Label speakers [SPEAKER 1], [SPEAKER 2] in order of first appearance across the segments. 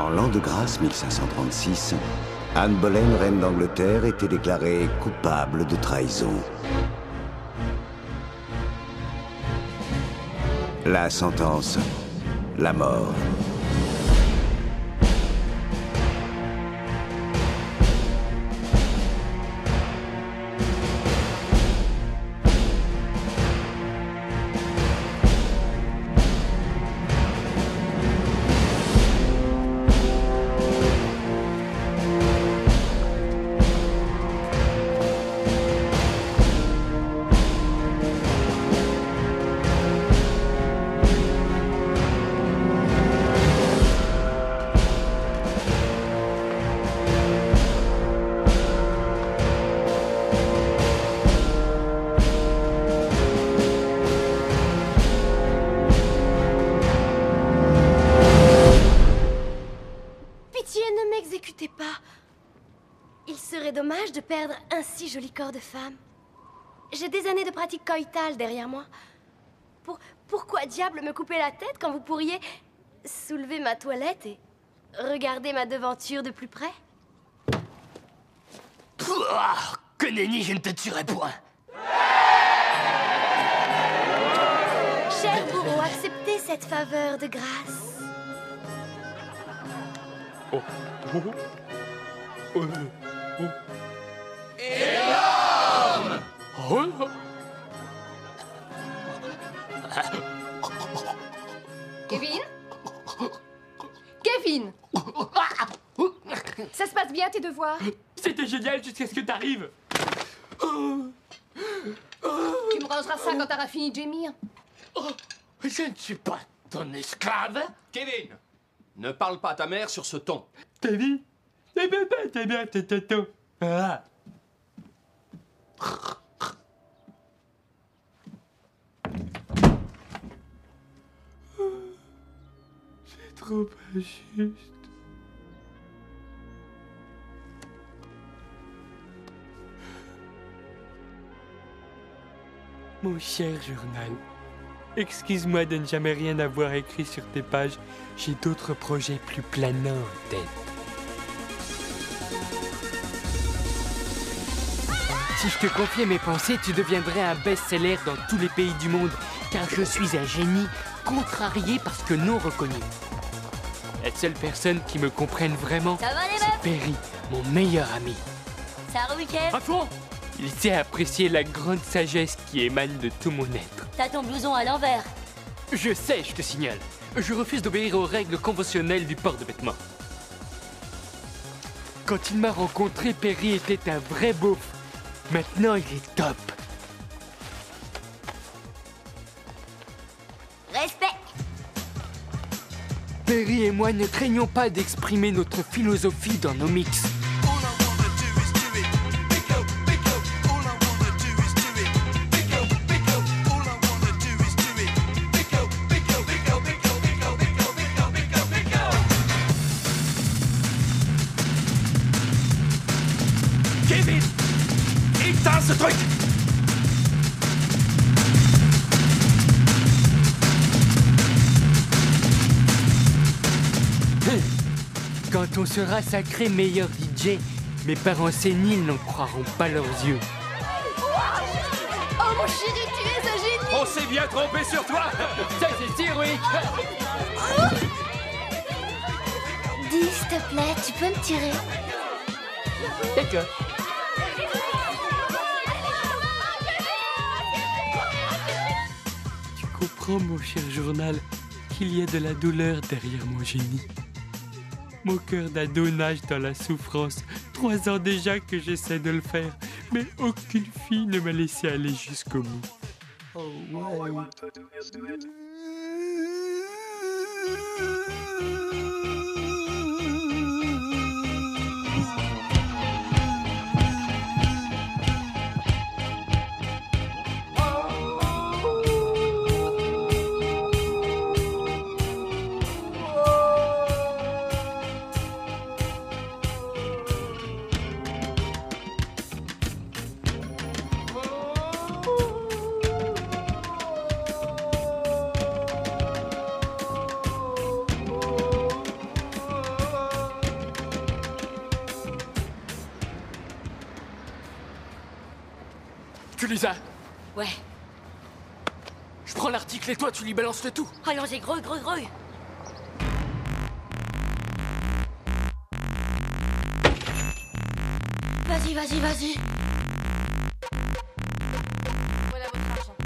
[SPEAKER 1] En l'an de grâce 1536, Anne Boleyn, reine d'Angleterre, était déclarée coupable de trahison. La sentence, la mort.
[SPEAKER 2] Pratique coïtale derrière moi. Pour, pourquoi diable me couper la tête quand vous pourriez soulever ma toilette et regarder ma devanture de plus près?
[SPEAKER 3] Pouah, que nenni, je ne te tuerai point.
[SPEAKER 2] Cher bourreau, acceptez cette faveur de grâce.
[SPEAKER 4] Oh. Oh. Oh. Oh.
[SPEAKER 5] Passe bien tes devoirs
[SPEAKER 4] C'était génial jusqu'à ce que t'arrives.
[SPEAKER 5] Tu me rangeras ça quand t'auras fini de gémir
[SPEAKER 3] Oh, je ne suis pas ton esclave.
[SPEAKER 6] Kevin, ne parle pas à ta mère sur ce ton.
[SPEAKER 4] T'as vu? T'as bien, t'as bien, bien. Ah. C'est trop pas Mon cher journal, excuse-moi de ne jamais rien avoir écrit sur tes pages. J'ai d'autres projets plus planants en tête. Si je te confiais mes pensées, tu deviendrais un best-seller dans tous les pays du monde, car je suis un génie contrarié parce que non reconnu. La seule personne qui me comprenne vraiment, c'est Perry, mon meilleur ami.
[SPEAKER 2] Ça week-end
[SPEAKER 4] À fond Il sait apprécier la grande sagesse qui émane de tout mon être.
[SPEAKER 2] T'as ton blouson à l'envers.
[SPEAKER 4] Je sais, je te signale. Je refuse d'obéir aux règles conventionnelles du port de vêtements. Quand il m'a rencontré, Perry était un vrai beauf. Maintenant, il est top.
[SPEAKER 2] Respect.
[SPEAKER 4] Perry et moi ne craignons pas d'exprimer notre philosophie dans nos mix. Sera sacré meilleur DJ, mes parents séniles n'en croiront pas leurs yeux.
[SPEAKER 5] Oh mon chéri, tu es un génie
[SPEAKER 6] On s'est bien trompé sur toi
[SPEAKER 4] Ça, c'est héroïque
[SPEAKER 2] Dis, s'il te plaît, tu peux me tirer?
[SPEAKER 4] D'accord. Tu comprends, mon cher journal, qu'il y a de la douleur derrière mon génie. Mon cœur d'ado nage dans la souffrance. Trois ans déjà que j'essaie de le faire, mais aucune fille ne m'a laissé aller jusqu'au bout. Oh,
[SPEAKER 3] As
[SPEAKER 7] Ouais.
[SPEAKER 3] Je prends l'article et toi, tu lui balances le tout.
[SPEAKER 7] Allons-y, gros, gros, gros. Vas-y, vas-y, vas-y.
[SPEAKER 5] Voilà votre argent.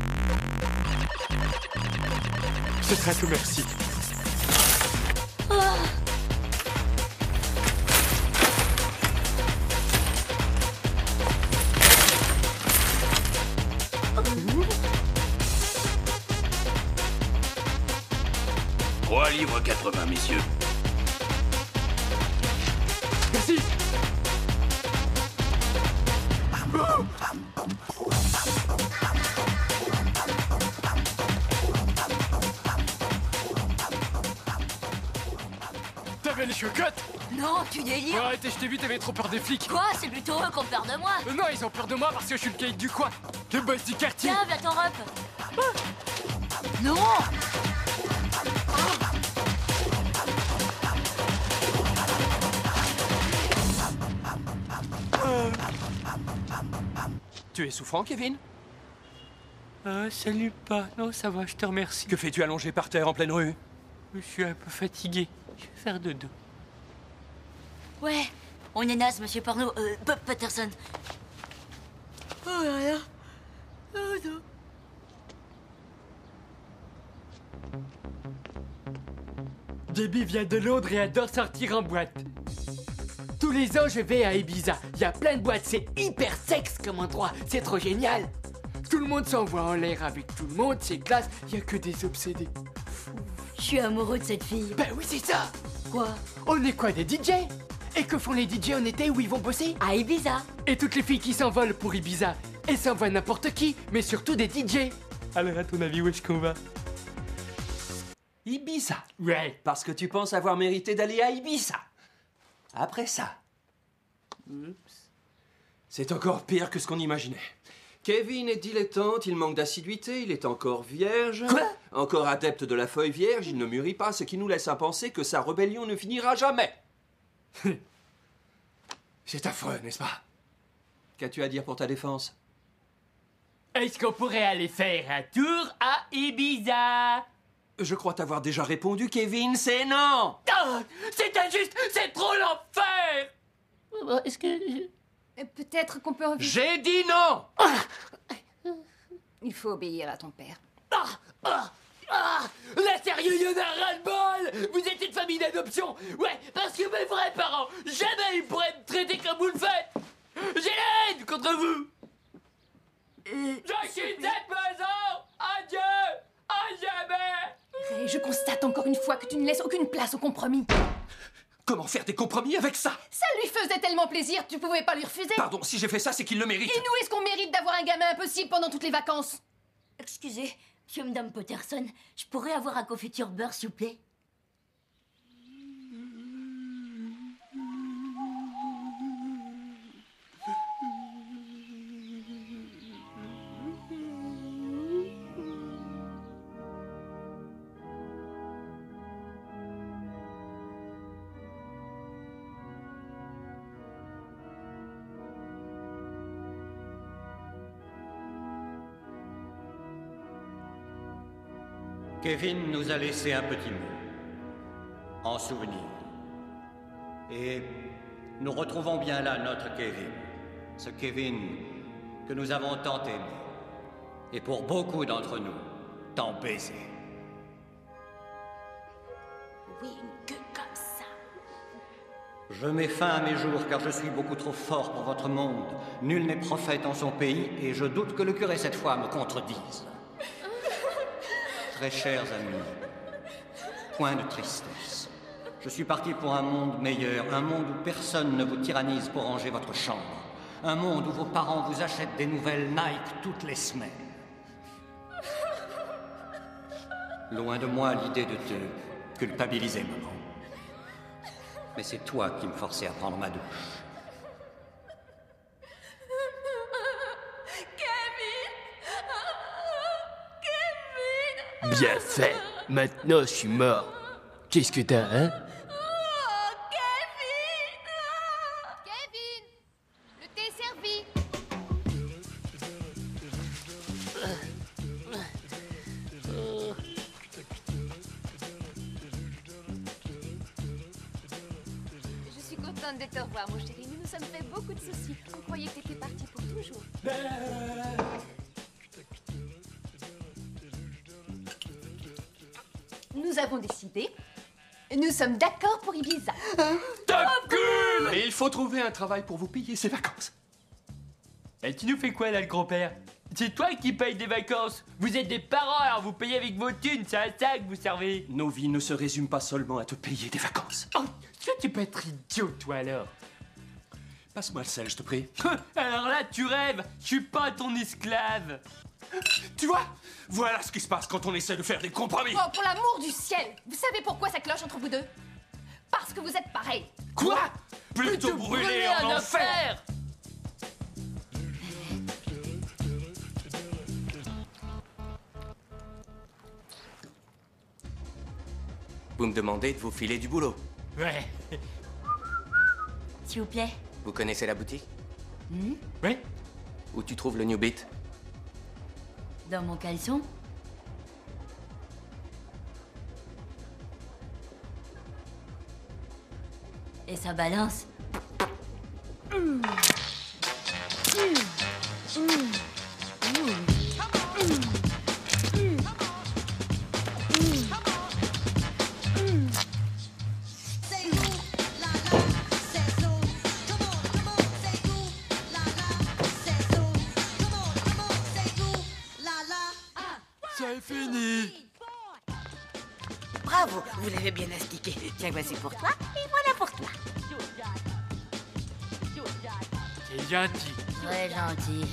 [SPEAKER 4] C'est très tout merci.
[SPEAKER 6] Messieurs.
[SPEAKER 4] Merci.
[SPEAKER 3] T'avais les cheveux
[SPEAKER 7] Non, tu délires.
[SPEAKER 3] Arrête, je t'ai vu, t'avais trop peur des flics.
[SPEAKER 7] Quoi C'est plutôt eux qui ont peur de moi.
[SPEAKER 3] Euh, Non, ils ont peur de moi parce que je suis le caïd du coin. Le boss du quartier.
[SPEAKER 7] Tiens, viens ton rep. Non
[SPEAKER 6] Tu es souffrant, Kevin
[SPEAKER 4] Ah, salut pas. Non, ça va, je te remercie.
[SPEAKER 6] Que fais-tu allongé par terre en pleine rue
[SPEAKER 4] Je suis un peu fatigué. Je vais faire dodo.
[SPEAKER 7] Ouais, on est naze, monsieur Porno. Euh, Bob Patterson. Oh là là. Oh non.
[SPEAKER 4] Debbie vient de Londres et adore sortir en boîte. Tous les ans, je vais à Ibiza. Il y a plein de boîtes, c'est hyper sexe comme endroit. C'est trop génial. Tout le monde s'envoie en l'air avec tout le monde, c'est classe. Il y a que des obsédés.
[SPEAKER 7] Je suis amoureux de cette fille.
[SPEAKER 4] Ben oui, c'est ça.
[SPEAKER 7] Quoi?
[SPEAKER 4] On est quoi, des DJ Et que font les DJ en été où ils vont bosser?
[SPEAKER 7] À Ibiza.
[SPEAKER 4] Et toutes les filles qui s'envolent pour Ibiza. Elles s'envoient n'importe qui, mais surtout des DJ. Alors, à ton avis, où est-ce qu'on va?
[SPEAKER 6] Ibiza.
[SPEAKER 4] Ouais.
[SPEAKER 6] Parce que tu penses avoir mérité d'aller à Ibiza. Après ça. C'est encore pire que ce qu'on imaginait. Kevin est dilettante, il manque d'assiduité, il est encore vierge.
[SPEAKER 4] Quoi?
[SPEAKER 6] Encore adepte de la feuille vierge, il ne mûrit pas, ce qui nous laisse à penser que sa rébellion ne finira jamais.
[SPEAKER 3] C'est affreux, n'est-ce pas?
[SPEAKER 6] Qu'as-tu à dire pour ta défense?
[SPEAKER 4] Est-ce qu'on pourrait aller faire un tour à Ibiza?
[SPEAKER 6] Je crois t'avoir déjà répondu, Kevin, c'est non.
[SPEAKER 4] Ah, C'est injuste, c'est trop l'enfer Est-ce que...
[SPEAKER 5] Euh, Peut-être qu'on peut...
[SPEAKER 6] J'ai dit non.
[SPEAKER 5] Il faut obéir à ton père.
[SPEAKER 4] Ah, ah, ah Là, sérieux, y'en a ras-le-bol Vous êtes une famille d'adoption. Ouais, parce que mes vrais parents, jamais ils pourraient me traiter comme vous le faites. J'ai la haine contre vous. Je quitte cette maison Adieu. À jamais.
[SPEAKER 5] Ray, je constate encore une fois que tu ne laisses aucune place au compromis.
[SPEAKER 6] Comment faire des compromis avec ça?
[SPEAKER 5] Ça lui faisait tellement plaisir, tu pouvais pas lui refuser.
[SPEAKER 6] Pardon, si j'ai fait ça, c'est qu'il le mérite.
[SPEAKER 5] Et nous, est-ce qu'on mérite d'avoir un gamin impossible pendant toutes les vacances?
[SPEAKER 7] Excusez, monsieur Madame Patterson, je pourrais avoir un confiture beurre, s'il vous plaît?
[SPEAKER 8] Kevin nous a laissé un petit mot, en souvenir. Et nous retrouvons bien là notre Kevin, ce Kevin que nous avons tant aimé, et pour beaucoup d'entre nous, tant baisé.
[SPEAKER 7] Oui, une gueule comme ça.
[SPEAKER 8] Je mets fin à mes jours car je suis beaucoup trop fort pour votre monde. Nul n'est prophète en son pays et je doute que le curé cette fois me contredise. Très chers amis, point de tristesse. Je suis parti pour un monde meilleur, un monde où personne ne vous tyrannise pour ranger votre chambre, un monde où vos parents vous achètent des nouvelles Nike toutes les semaines. Loin de moi l'idée de te culpabiliser, maman. Mais c'est toi qui me forçais à prendre ma douche.
[SPEAKER 9] Bien fait. Maintenant, je suis mort. Qu'est-ce que t'as, hein?
[SPEAKER 6] Un travail pour vous payer ces vacances.
[SPEAKER 10] Et tu nous fais quoi là, le grand-père? C'est toi qui paye des vacances Vous êtes des parents, alors vous payez avec vos thunes, c'est à ça que vous servez
[SPEAKER 6] Nos vies ne se résument pas seulement à te payer des vacances.
[SPEAKER 10] Oh, tu vois, tu peux être idiot, toi, alors
[SPEAKER 6] Passe-moi le sel, je te prie.
[SPEAKER 10] Alors là, tu rêves Je suis pas ton esclave
[SPEAKER 6] Tu vois? Voilà ce qui se passe quand on essaie de faire des compromis.
[SPEAKER 11] Oh, pour l'amour du ciel Vous savez pourquoi ça cloche entre vous deux? Parce que vous êtes pareils.
[SPEAKER 6] Quoi Plutôt brûler en enfer
[SPEAKER 12] Vous me demandez de vous filer du boulot.
[SPEAKER 10] Ouais.
[SPEAKER 7] S'il vous plaît.
[SPEAKER 12] Vous connaissez la boutique
[SPEAKER 10] Ouais
[SPEAKER 12] Où tu trouves le New Beat?
[SPEAKER 7] Dans mon caleçon Ça balance.
[SPEAKER 10] Gentil.
[SPEAKER 7] Très gentil.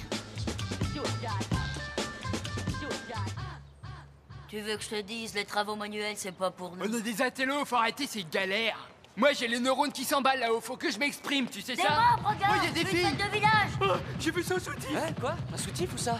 [SPEAKER 7] Tu veux que je te dise, les travaux manuels, c'est pas pour nous.
[SPEAKER 10] On a des intellos, faut arrêter ces galères Moi, j'ai les neurones qui s'emballent là-haut, faut que je m'exprime, tu sais
[SPEAKER 7] Des
[SPEAKER 10] ça.
[SPEAKER 7] membres, regarde
[SPEAKER 10] Oh, y a des filles.
[SPEAKER 7] fête de village.
[SPEAKER 10] Oh, J'ai vu ça sous titre
[SPEAKER 12] Hein Quoi? Un soutif ou ça?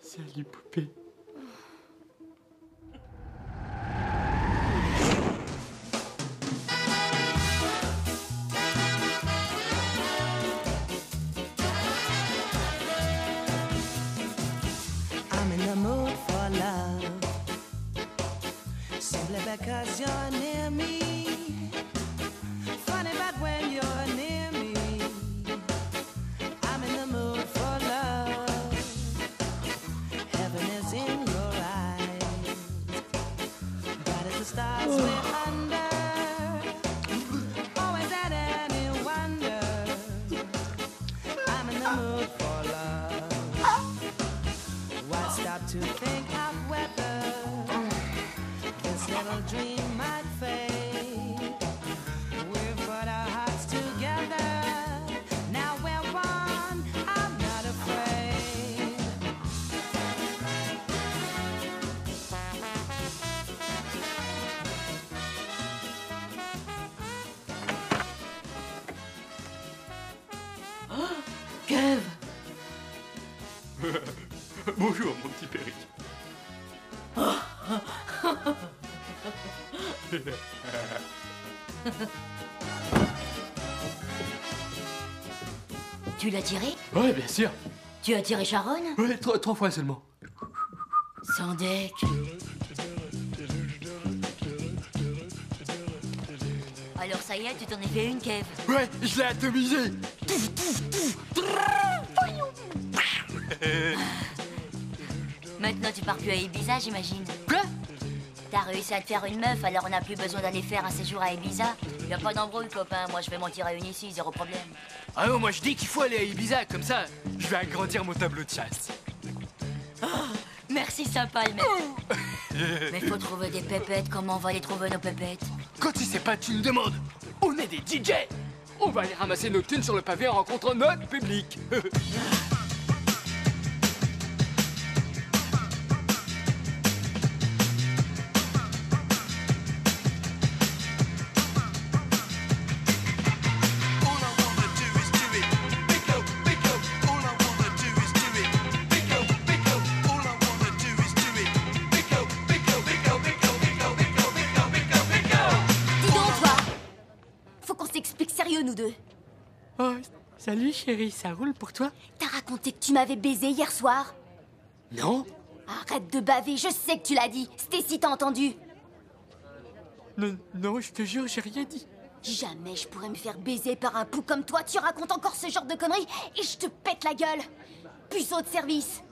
[SPEAKER 12] Salut,
[SPEAKER 10] poupée. Bonjour, mon petit Péric.
[SPEAKER 7] Tu l'as tiré?
[SPEAKER 10] Ouais, bien sûr.
[SPEAKER 7] Tu as tiré Sharon?
[SPEAKER 10] Ouais, trois, trois fois seulement.
[SPEAKER 7] Sans deck. Alors ça y est, tu t'en es fait une, Kev.
[SPEAKER 4] Ouais, je l'ai atomisé.
[SPEAKER 7] Plus à Ibiza, j'imagine.
[SPEAKER 4] Quoi?
[SPEAKER 7] T'as réussi à te faire une meuf, alors on n'a plus besoin d'aller faire un séjour à Ibiza. Y a pas d'embrouille, copain. Moi, je vais m'en tirer une ici, zéro problème.
[SPEAKER 4] Ah non, moi je dis qu'il faut aller à Ibiza, comme ça, je vais agrandir mon tableau de chasse.
[SPEAKER 7] Merci, sympa, le mec. Mais faut trouver des pépettes. Comment on va les trouver, nos pépettes?
[SPEAKER 4] Quand tu sais pas, tu nous demandes. On est des DJ. On va aller ramasser nos thunes sur le pavé en rencontrant notre public. chérie, ça roule pour toi
[SPEAKER 13] T'as raconté que tu m'avais baisé hier soir
[SPEAKER 4] Non
[SPEAKER 13] Arrête de baver, je sais que tu l'as dit. Stacy t'a entendu.
[SPEAKER 4] Non, non, je te jure, j'ai rien dit.
[SPEAKER 13] Jamais je pourrais me faire baiser par un pou comme toi. Tu racontes encore ce genre de conneries et je te pète la gueule. Puceau de service.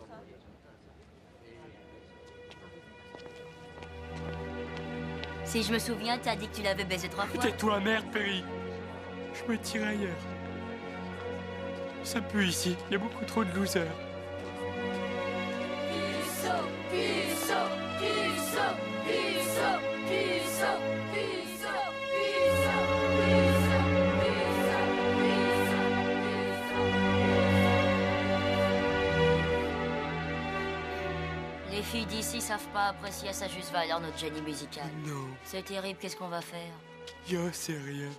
[SPEAKER 7] Si je me souviens, t'as dit que tu l'avais baisé trois fois.
[SPEAKER 4] Tais-toi, merde, Perry. Je me tire ailleurs. Ça pue ici, il y a beaucoup trop de losers.
[SPEAKER 7] Les filles d'ici savent pas apprécier à sa juste valeur notre génie musical.
[SPEAKER 4] Non.
[SPEAKER 7] C'est terrible, qu'est-ce qu'on va faire?
[SPEAKER 4] Yo, c'est rien.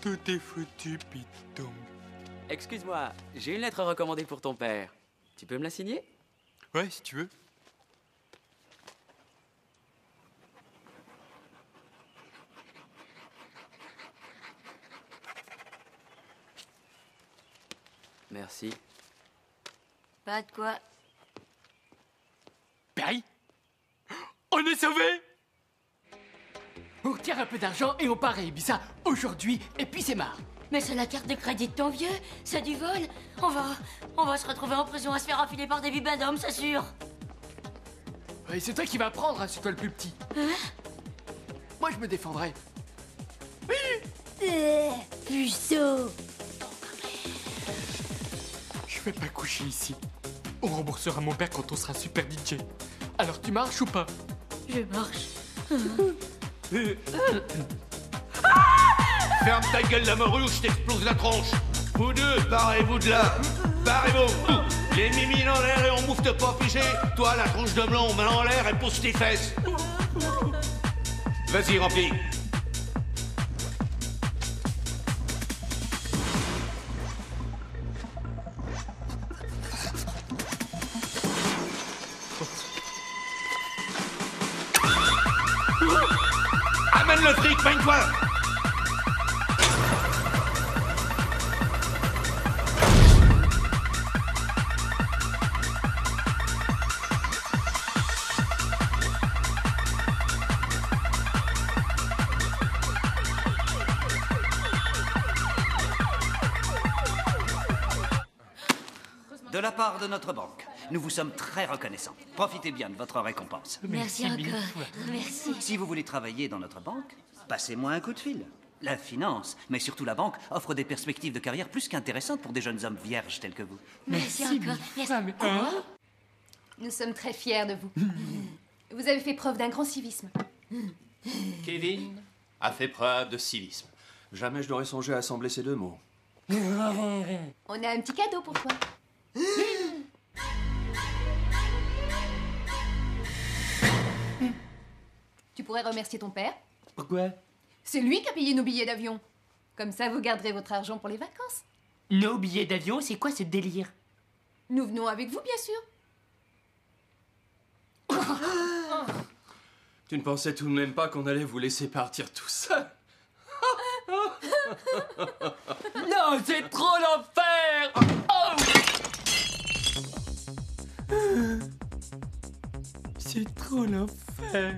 [SPEAKER 4] Tout est foutu, piton.
[SPEAKER 5] Excuse-moi, j'ai une lettre recommandée pour ton père. Tu peux me la signer?
[SPEAKER 4] Ouais, si tu veux.
[SPEAKER 5] Merci.
[SPEAKER 7] Pas de quoi.
[SPEAKER 4] Perry? On est sauvés
[SPEAKER 14] On retire un peu d'argent et on part à Ibiza aujourd'hui, et puis c'est marre.
[SPEAKER 7] Mais c'est la carte de crédit de ton vieux, c'est du vol. On va, on va se retrouver en prison à se faire enfiler par des bibins d'hommes, c'est sûr.
[SPEAKER 14] Et c'est toi qui vas prendre, hein, c'est toi le plus petit. Moi, je me défendrai.
[SPEAKER 13] Puceau.
[SPEAKER 4] Je vais pas coucher ici. On remboursera mon père quand on sera super DJ. Alors tu marches ou pas?
[SPEAKER 7] Je marche.
[SPEAKER 3] Ferme ta gueule, la morue, ou je t'explose la tronche. Vous deux, barrez-vous de là. Barrez-vous. Les mimines en l'air et on bouffe de pas figé. Toi, la tronche de melon, main en l'air et pousse tes fesses. Vas-y, remplis. Amène le fric, baigne-toi
[SPEAKER 15] part de notre banque, nous vous sommes très reconnaissants. Profitez bien de votre récompense.
[SPEAKER 7] Merci, encore. Merci.
[SPEAKER 15] Si vous voulez travailler dans notre banque, passez-moi un coup de fil. La finance, mais surtout la banque, offre des perspectives de carrière plus qu'intéressantes pour des jeunes hommes vierges tels que vous.
[SPEAKER 7] Merci, encore. Merci.
[SPEAKER 13] Nous sommes très fiers de vous. Vous avez fait preuve d'un grand civisme.
[SPEAKER 6] Kevin a fait preuve de civisme. Jamais je n'aurais songé à assembler ces deux mots.
[SPEAKER 13] On a un petit cadeau pour toi. Tu pourrais remercier ton père.
[SPEAKER 11] Pourquoi?
[SPEAKER 13] C'est lui qui a payé nos billets d'avion. Comme ça, vous garderez votre argent pour les vacances.
[SPEAKER 11] Nos billets d'avion, c'est quoi ce délire?
[SPEAKER 13] Nous venons avec vous, bien sûr.
[SPEAKER 6] Tu ne pensais tout de même pas qu'on allait vous laisser partir tout seul?
[SPEAKER 11] Non, c'est trop l'enfer Oh
[SPEAKER 4] C'est trop l'enfer.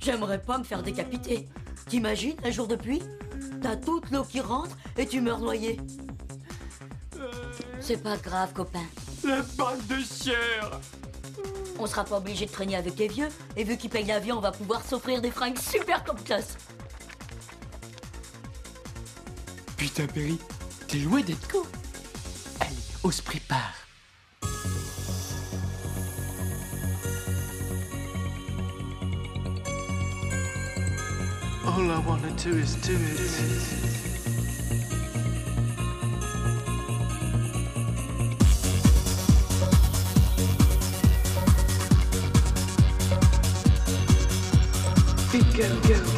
[SPEAKER 7] J'aimerais pas me faire décapiter. T'imagines un jour de pluie T'as toute l'eau qui rentre et tu meurs noyé. C'est pas grave, copain.
[SPEAKER 4] La balle de chair
[SPEAKER 7] On sera pas obligé de traîner avec les vieux, et vu qu'ils payent l'avion, on va pouvoir s'offrir des fringues super top classe.
[SPEAKER 4] Putain, Perry, t'es loin d'être con. Allez, on se prépare.
[SPEAKER 16] All I wanna do is do it. Go, go,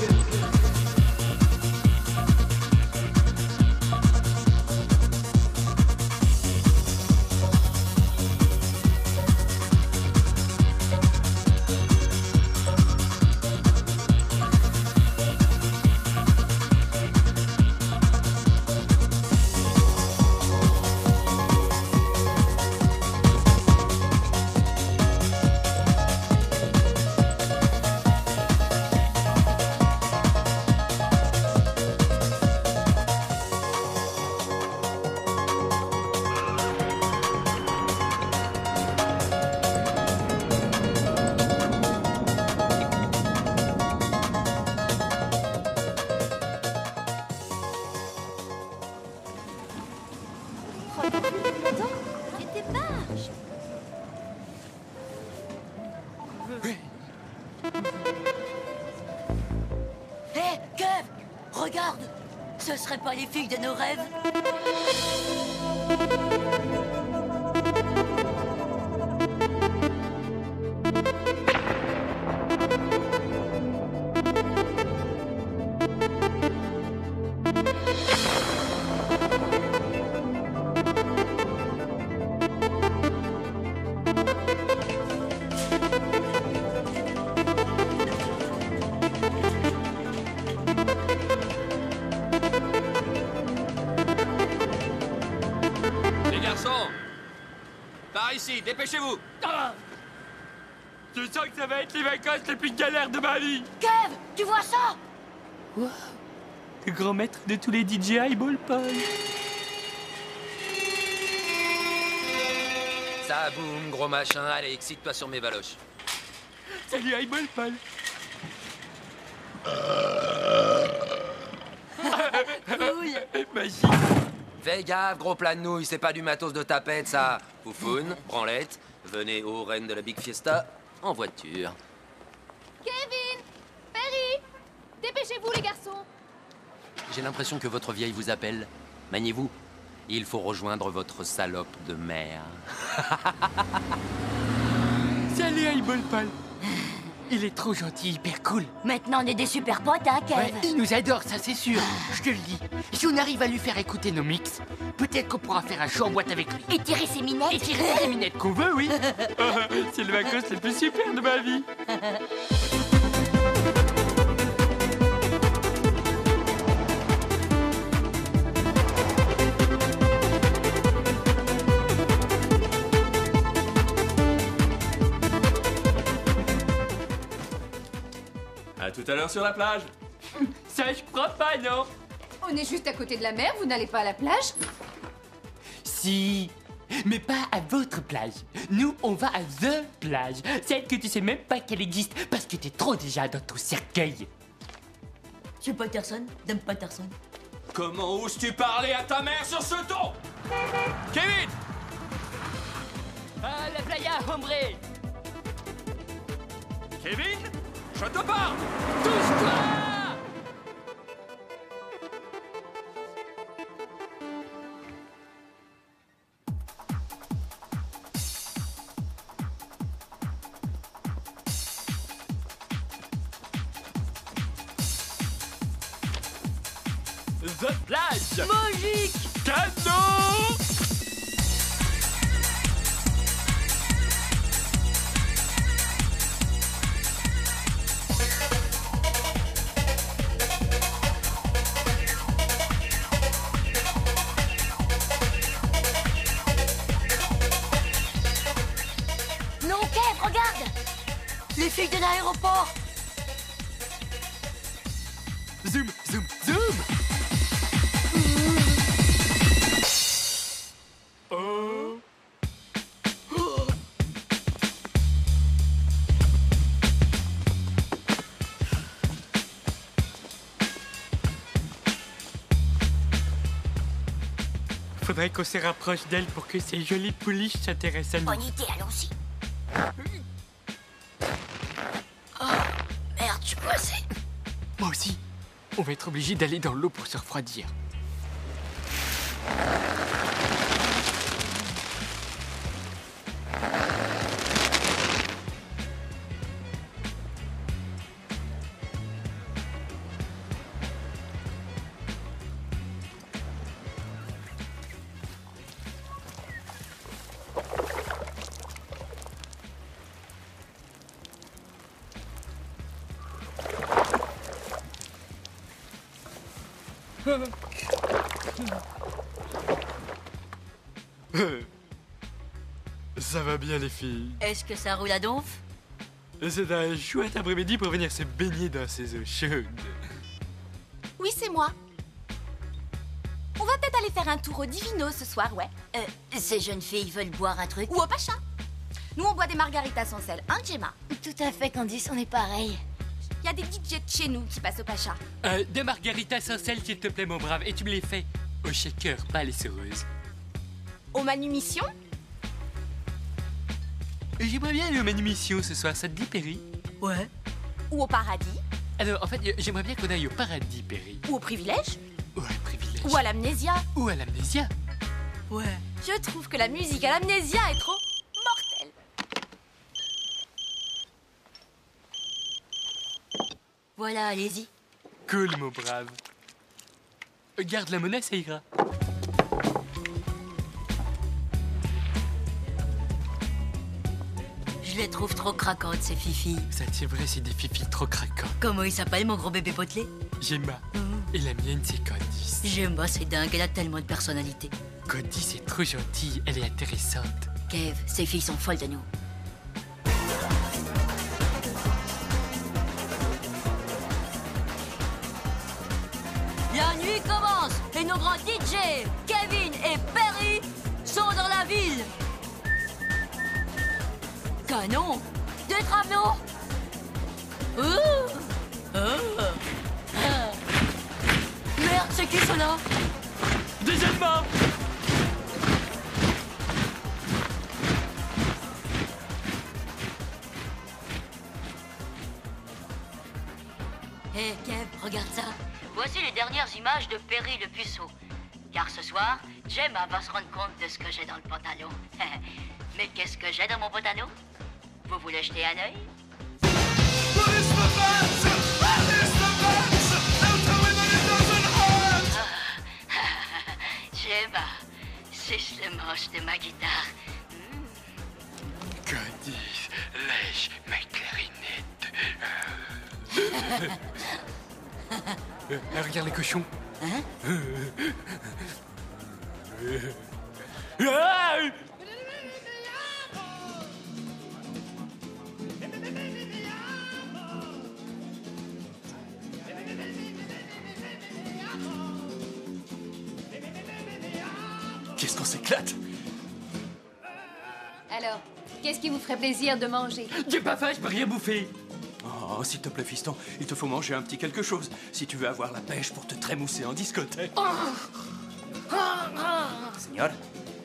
[SPEAKER 17] dépêchez-vous
[SPEAKER 4] Ah Je sens que ça va être les vacances les plus galères de ma vie.
[SPEAKER 7] Kev Tu vois ça?
[SPEAKER 4] Le grand maître de tous les DJ Highball Paul.
[SPEAKER 17] Ça boum, gros machin, allez, excite-toi sur mes valoches.
[SPEAKER 4] Salut Highball Paul. Magique.
[SPEAKER 17] Fais gaffe, gros plat de nouilles, c'est pas du matos de tapette, ça. Foufoune, branlette, venez aux reines de la Big Fiesta en voiture.
[SPEAKER 2] Kevin Perry Dépêchez-vous, les garçons
[SPEAKER 17] J'ai l'impression que votre vieille vous appelle. Maniez-vous. Il faut rejoindre votre salope de mère.
[SPEAKER 4] Salut Paul. Il est trop gentil, hyper cool.
[SPEAKER 7] Maintenant, on est des super potes, hein, Kev
[SPEAKER 4] Ouais, il nous adore, ça c'est sûr. Je te le dis. Si on arrive à lui faire écouter nos mix, peut-être qu'on pourra faire un show en boîte avec lui.
[SPEAKER 7] Et tirer ses minettes
[SPEAKER 4] Et tirer les minettes qu'on veut, oui. c'est le vacances le plus super de ma vie.
[SPEAKER 18] tout à l'heure sur la plage.
[SPEAKER 4] Ça, je crois pas, non
[SPEAKER 11] On est juste à côté de la mer, vous n'allez pas à la plage
[SPEAKER 4] Si, mais pas à votre plage. Nous, on va à The plage. Celle que tu sais même pas qu'elle existe parce que t'es trop déjà dans ton cercueil.
[SPEAKER 7] Monsieur Patterson Dame Patterson.
[SPEAKER 18] Comment oses-tu parler à ta mère sur ce ton? Kevin
[SPEAKER 4] Ah, la playa, hombre
[SPEAKER 18] Kevin? Je te parle
[SPEAKER 4] Touche-toi The plage.
[SPEAKER 7] Magique.
[SPEAKER 4] Cadeau Faudrait qu'on se rapproche d'elle pour que ces jolies pouliches s'intéressent à nous.
[SPEAKER 7] Bonne idée, allons-y. Oh, merde, je suis coincé.
[SPEAKER 4] Moi aussi. On va être obligé d'aller dans l'eau pour se refroidir. Bien les filles.
[SPEAKER 7] Est-ce que ça roule à donf?
[SPEAKER 4] C'est un chouette après-midi pour venir se baigner dans ces eaux chaudes.
[SPEAKER 13] Oui, c'est moi. On va peut-être aller faire un tour au Divino ce soir, ouais.
[SPEAKER 7] Euh, ces jeunes filles veulent boire un truc?
[SPEAKER 13] Ou au Pacha. Nous, on boit des margaritas sans sel, hein, Gemma?
[SPEAKER 7] Tout à fait, Candice, on est pareil.
[SPEAKER 13] Il y a des DJ de chez nous qui passent au Pacha.
[SPEAKER 4] Euh, deux margaritas sans sel, s'il te plaît, mon brave. Et tu me les fais? Au shaker, pas les sereuses.
[SPEAKER 13] Au manumission?
[SPEAKER 4] J'aimerais bien aller au manumission ce soir, ça te dit, Perry
[SPEAKER 7] Ouais.
[SPEAKER 13] Ou au paradis
[SPEAKER 4] Alors, en fait, j'aimerais bien qu'on aille au paradis, Perry.
[SPEAKER 13] Ou au privilège
[SPEAKER 4] Ouais, privilège.
[SPEAKER 13] Ou à l'amnésia
[SPEAKER 4] Ou à l'amnésia.
[SPEAKER 7] Ouais.
[SPEAKER 13] Je trouve que la musique à l'amnésia est trop mortelle.
[SPEAKER 7] Voilà, allez-y.
[SPEAKER 4] Cool, mon brave. Garde la monnaie, ça ira.
[SPEAKER 7] Trouve trop craquantes, ces fifis.
[SPEAKER 4] Ça, c'est vrai, c'est des fifis trop craquants.
[SPEAKER 7] Comment il s'appelle, mon gros bébé potelé?
[SPEAKER 4] Gemma. Et la mienne, c'est Candice.
[SPEAKER 7] Gemma, c'est dingue, elle a tellement de personnalité.
[SPEAKER 4] Candice est trop gentille, elle est intéressante.
[SPEAKER 7] Kev, ces filles sont folles de nous. Canon Des travelots Ouh Ah. Ah. Merde, c'est qui cela?
[SPEAKER 4] Des Allemands
[SPEAKER 7] Hé, Kev, regarde ça. Voici les dernières images de Perry le puceau. Car ce soir, Gemma va se rendre compte de ce que j'ai dans le pantalon. Mais qu'est-ce que j'ai dans mon pantalon? Vous voulez jeter un œil Gemma, c'est le manche de ma guitare.
[SPEAKER 4] Candice, lèche ma clarinette. Euh, euh, regarde les cochons.
[SPEAKER 7] Hein
[SPEAKER 4] Ah
[SPEAKER 6] s'éclate
[SPEAKER 11] Alors, qu'est-ce qui vous ferait plaisir de manger?
[SPEAKER 4] J'ai pas faim, je peux rien bouffer.
[SPEAKER 6] Oh, s'il te plaît, fiston, il te faut manger un petit quelque chose si tu veux avoir la pêche pour te trémousser en discothèque. Signor?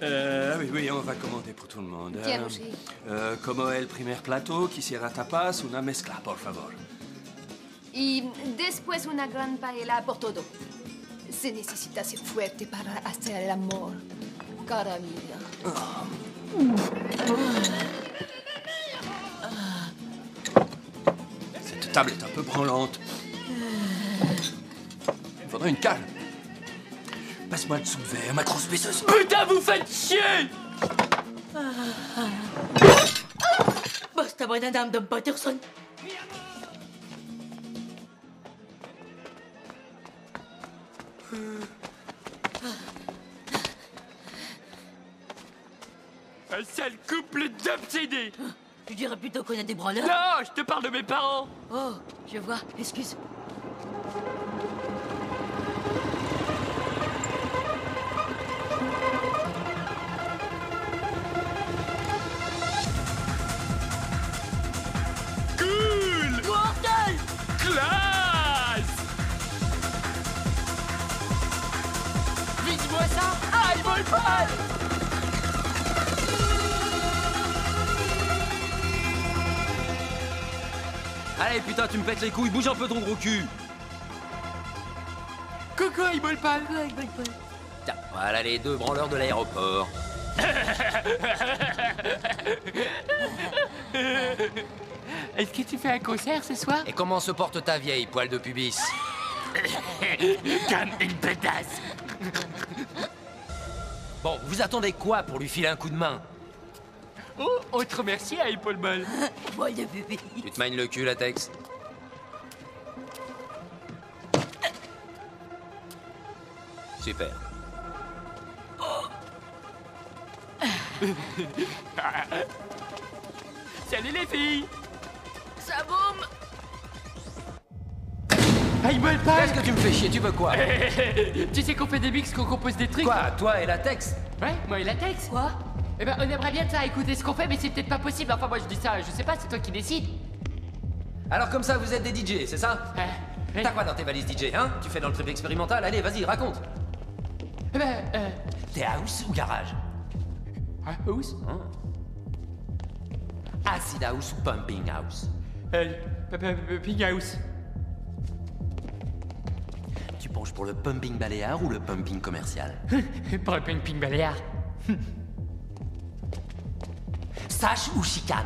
[SPEAKER 6] Euh, oui, oui, on va commander pour tout le monde.
[SPEAKER 11] Tiens,
[SPEAKER 6] Euh, euh, como el primer plato, quisiera tapas, una mezcla, por favor.
[SPEAKER 11] Y después una gran paella por todo. Se necesita ser fuerte para hacer el amor. Cara mía.
[SPEAKER 6] Cette table est un peu branlante. Il faudrait une cale. Passe-moi le dessous de verre, ma grosse baisseuse.
[SPEAKER 4] Putain, vous faites chier
[SPEAKER 7] Basta buena dame de Patterson.
[SPEAKER 4] Un sale couple d'obsédés
[SPEAKER 7] Je dirais plutôt qu'on a des branleurs.
[SPEAKER 4] Non, je te parle de mes parents.
[SPEAKER 7] Oh, je vois. Excuse.
[SPEAKER 4] Classe Vise-moi ça Aïe, mon
[SPEAKER 17] Putain, tu me pètes les couilles, bouge un peu ton gros cul.
[SPEAKER 4] Coucou, Eyeball Pal
[SPEAKER 17] Tiens, voilà les deux branleurs de l'aéroport.
[SPEAKER 4] Est-ce que tu fais un concert ce soir?
[SPEAKER 17] Et comment se porte ta vieille, poil de pubis?
[SPEAKER 4] Comme une pétasse
[SPEAKER 17] Bon, vous attendez quoi pour lui filer un coup de main?
[SPEAKER 4] Oh, on te remercie, Ball.
[SPEAKER 7] Bébé.
[SPEAKER 17] Tu te magnes le cul, latex. Super.
[SPEAKER 4] Salut les filles.
[SPEAKER 7] Ça boum
[SPEAKER 4] Eyeball Pal
[SPEAKER 17] Qu'est-ce que tu me fais chier? Tu veux quoi?
[SPEAKER 4] Tu sais qu'on fait des mix, qu'on compose des trucs.
[SPEAKER 17] Quoi? Toi et latex?
[SPEAKER 4] Ouais, moi et latex.
[SPEAKER 7] Quoi?
[SPEAKER 4] Eh ben, on aimerait bien faire écouter ce qu'on fait, mais c'est peut-être pas possible. Enfin, moi je dis ça, je sais pas, c'est toi qui décides.
[SPEAKER 17] Alors comme ça, vous êtes des DJ, c'est ça
[SPEAKER 4] Euh,
[SPEAKER 17] T'as quoi dans tes valises DJ, hein? Tu fais dans le trip expérimental? Allez, vas-y, raconte
[SPEAKER 4] Eh ben, euh.
[SPEAKER 17] T'es house ou garage?
[SPEAKER 4] House?
[SPEAKER 17] Hein? Acid house ou pumping house?
[SPEAKER 4] Euh. p- p- p- Pink House.
[SPEAKER 17] Tu penches pour le pumping baléare ou le pumping commercial?
[SPEAKER 4] Pour un ping ping baléard.
[SPEAKER 17] Sache ou chicane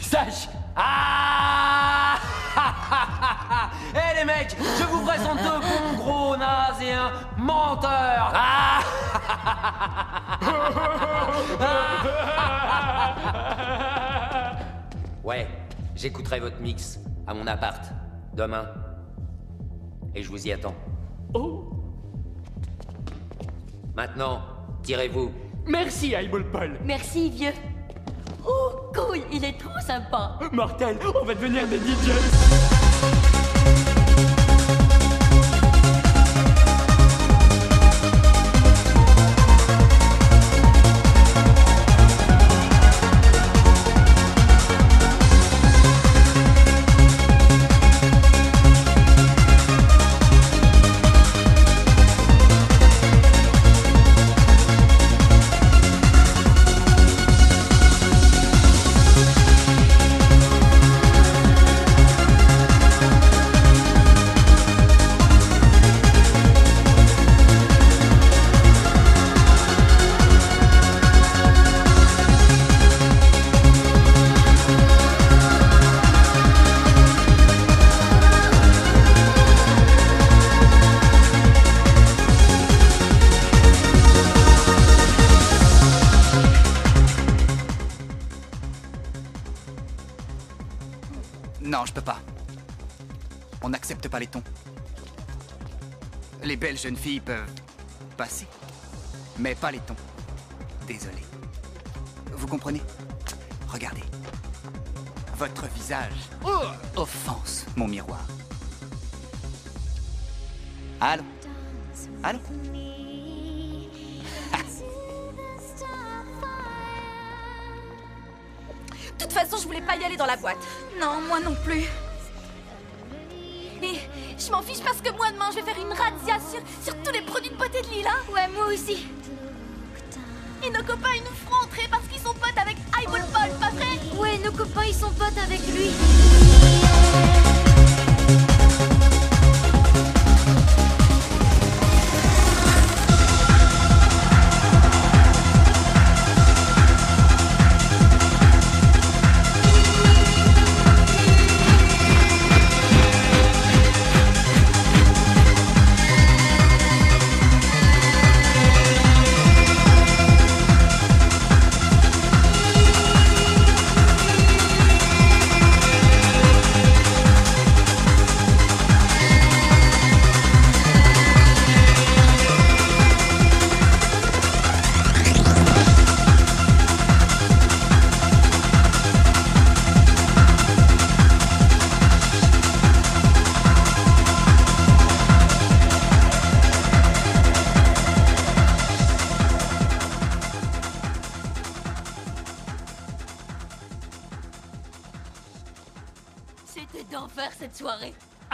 [SPEAKER 4] Sache
[SPEAKER 17] Ah Eh les mecs, je vous présente deux bons gros nazes et un menteur Ah Ouais, j'écouterai votre mix à mon appart demain. Et je vous y attends.
[SPEAKER 4] Oh
[SPEAKER 17] Maintenant, tirez-vous.
[SPEAKER 4] Merci, Eyeball Paul
[SPEAKER 7] Merci, vieux. Oh, cool, il est trop sympa.
[SPEAKER 4] Mortel, on va devenir des DJs
[SPEAKER 19] Les belles jeunes filles peuvent passer, mais pas les tons. Désolé. Vous comprenez? Regardez. Votre visage offense mon miroir. Allô? Allô?
[SPEAKER 13] De toute façon, je voulais pas y aller dans la boîte. Non, moi non plus. Je m'en fiche parce que moi, demain, je vais faire une razzia sur, sur tous les produits de beauté de Lila.
[SPEAKER 2] Ouais, moi aussi.
[SPEAKER 13] Et nos copains, ils nous feront entrer parce qu'ils sont potes avec Eyeball Paul, pas vrai?
[SPEAKER 2] Ouais, nos copains, ils sont potes avec lui.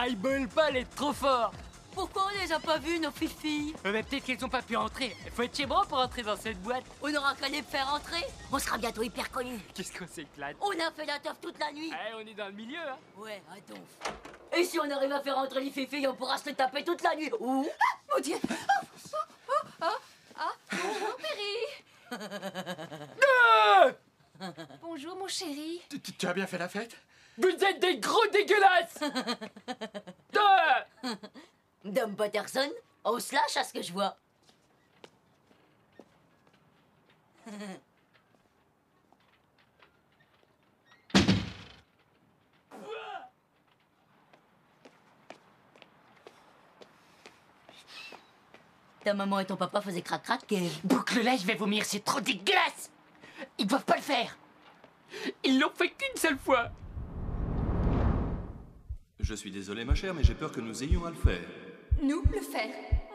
[SPEAKER 7] Soirée.
[SPEAKER 4] Eyeball Paul est trop fort
[SPEAKER 7] Pourquoi on les a pas vus, nos filles
[SPEAKER 4] Euh, Mais peut-être qu'elles ont pas pu entrer. Il faut être chez moi pour entrer dans cette boîte.
[SPEAKER 7] On n'aura qu'à les faire entrer. On sera bientôt hyper connus.
[SPEAKER 4] Qu'est-ce qu'on s'éclate
[SPEAKER 7] On a fait la teuf toute la nuit.
[SPEAKER 4] Eh, on est dans le milieu, hein
[SPEAKER 7] Ouais, à donf. Et si on arrive à faire entrer les filles, on pourra se les taper toute la nuit. Ouh
[SPEAKER 11] Mon Dieu Ah, ah, bonjour, Perry Bonjour, mon chéri.
[SPEAKER 20] Tu, tu- tu as bien fait la fête?
[SPEAKER 4] Vous êtes des gros dégueulasses. Deux.
[SPEAKER 7] Dom Patterson, on se lâche à ce que je vois. Ta maman et ton papa faisaient crac-crac, Kev.
[SPEAKER 4] Boucle-la, je vais vomir, c'est trop dégueulasse. Ils doivent pas le faire. Ils l'ont fait qu'une seule fois
[SPEAKER 18] Je suis désolé, ma chère, mais j'ai peur que nous ayons à le faire.
[SPEAKER 11] Nous, le faire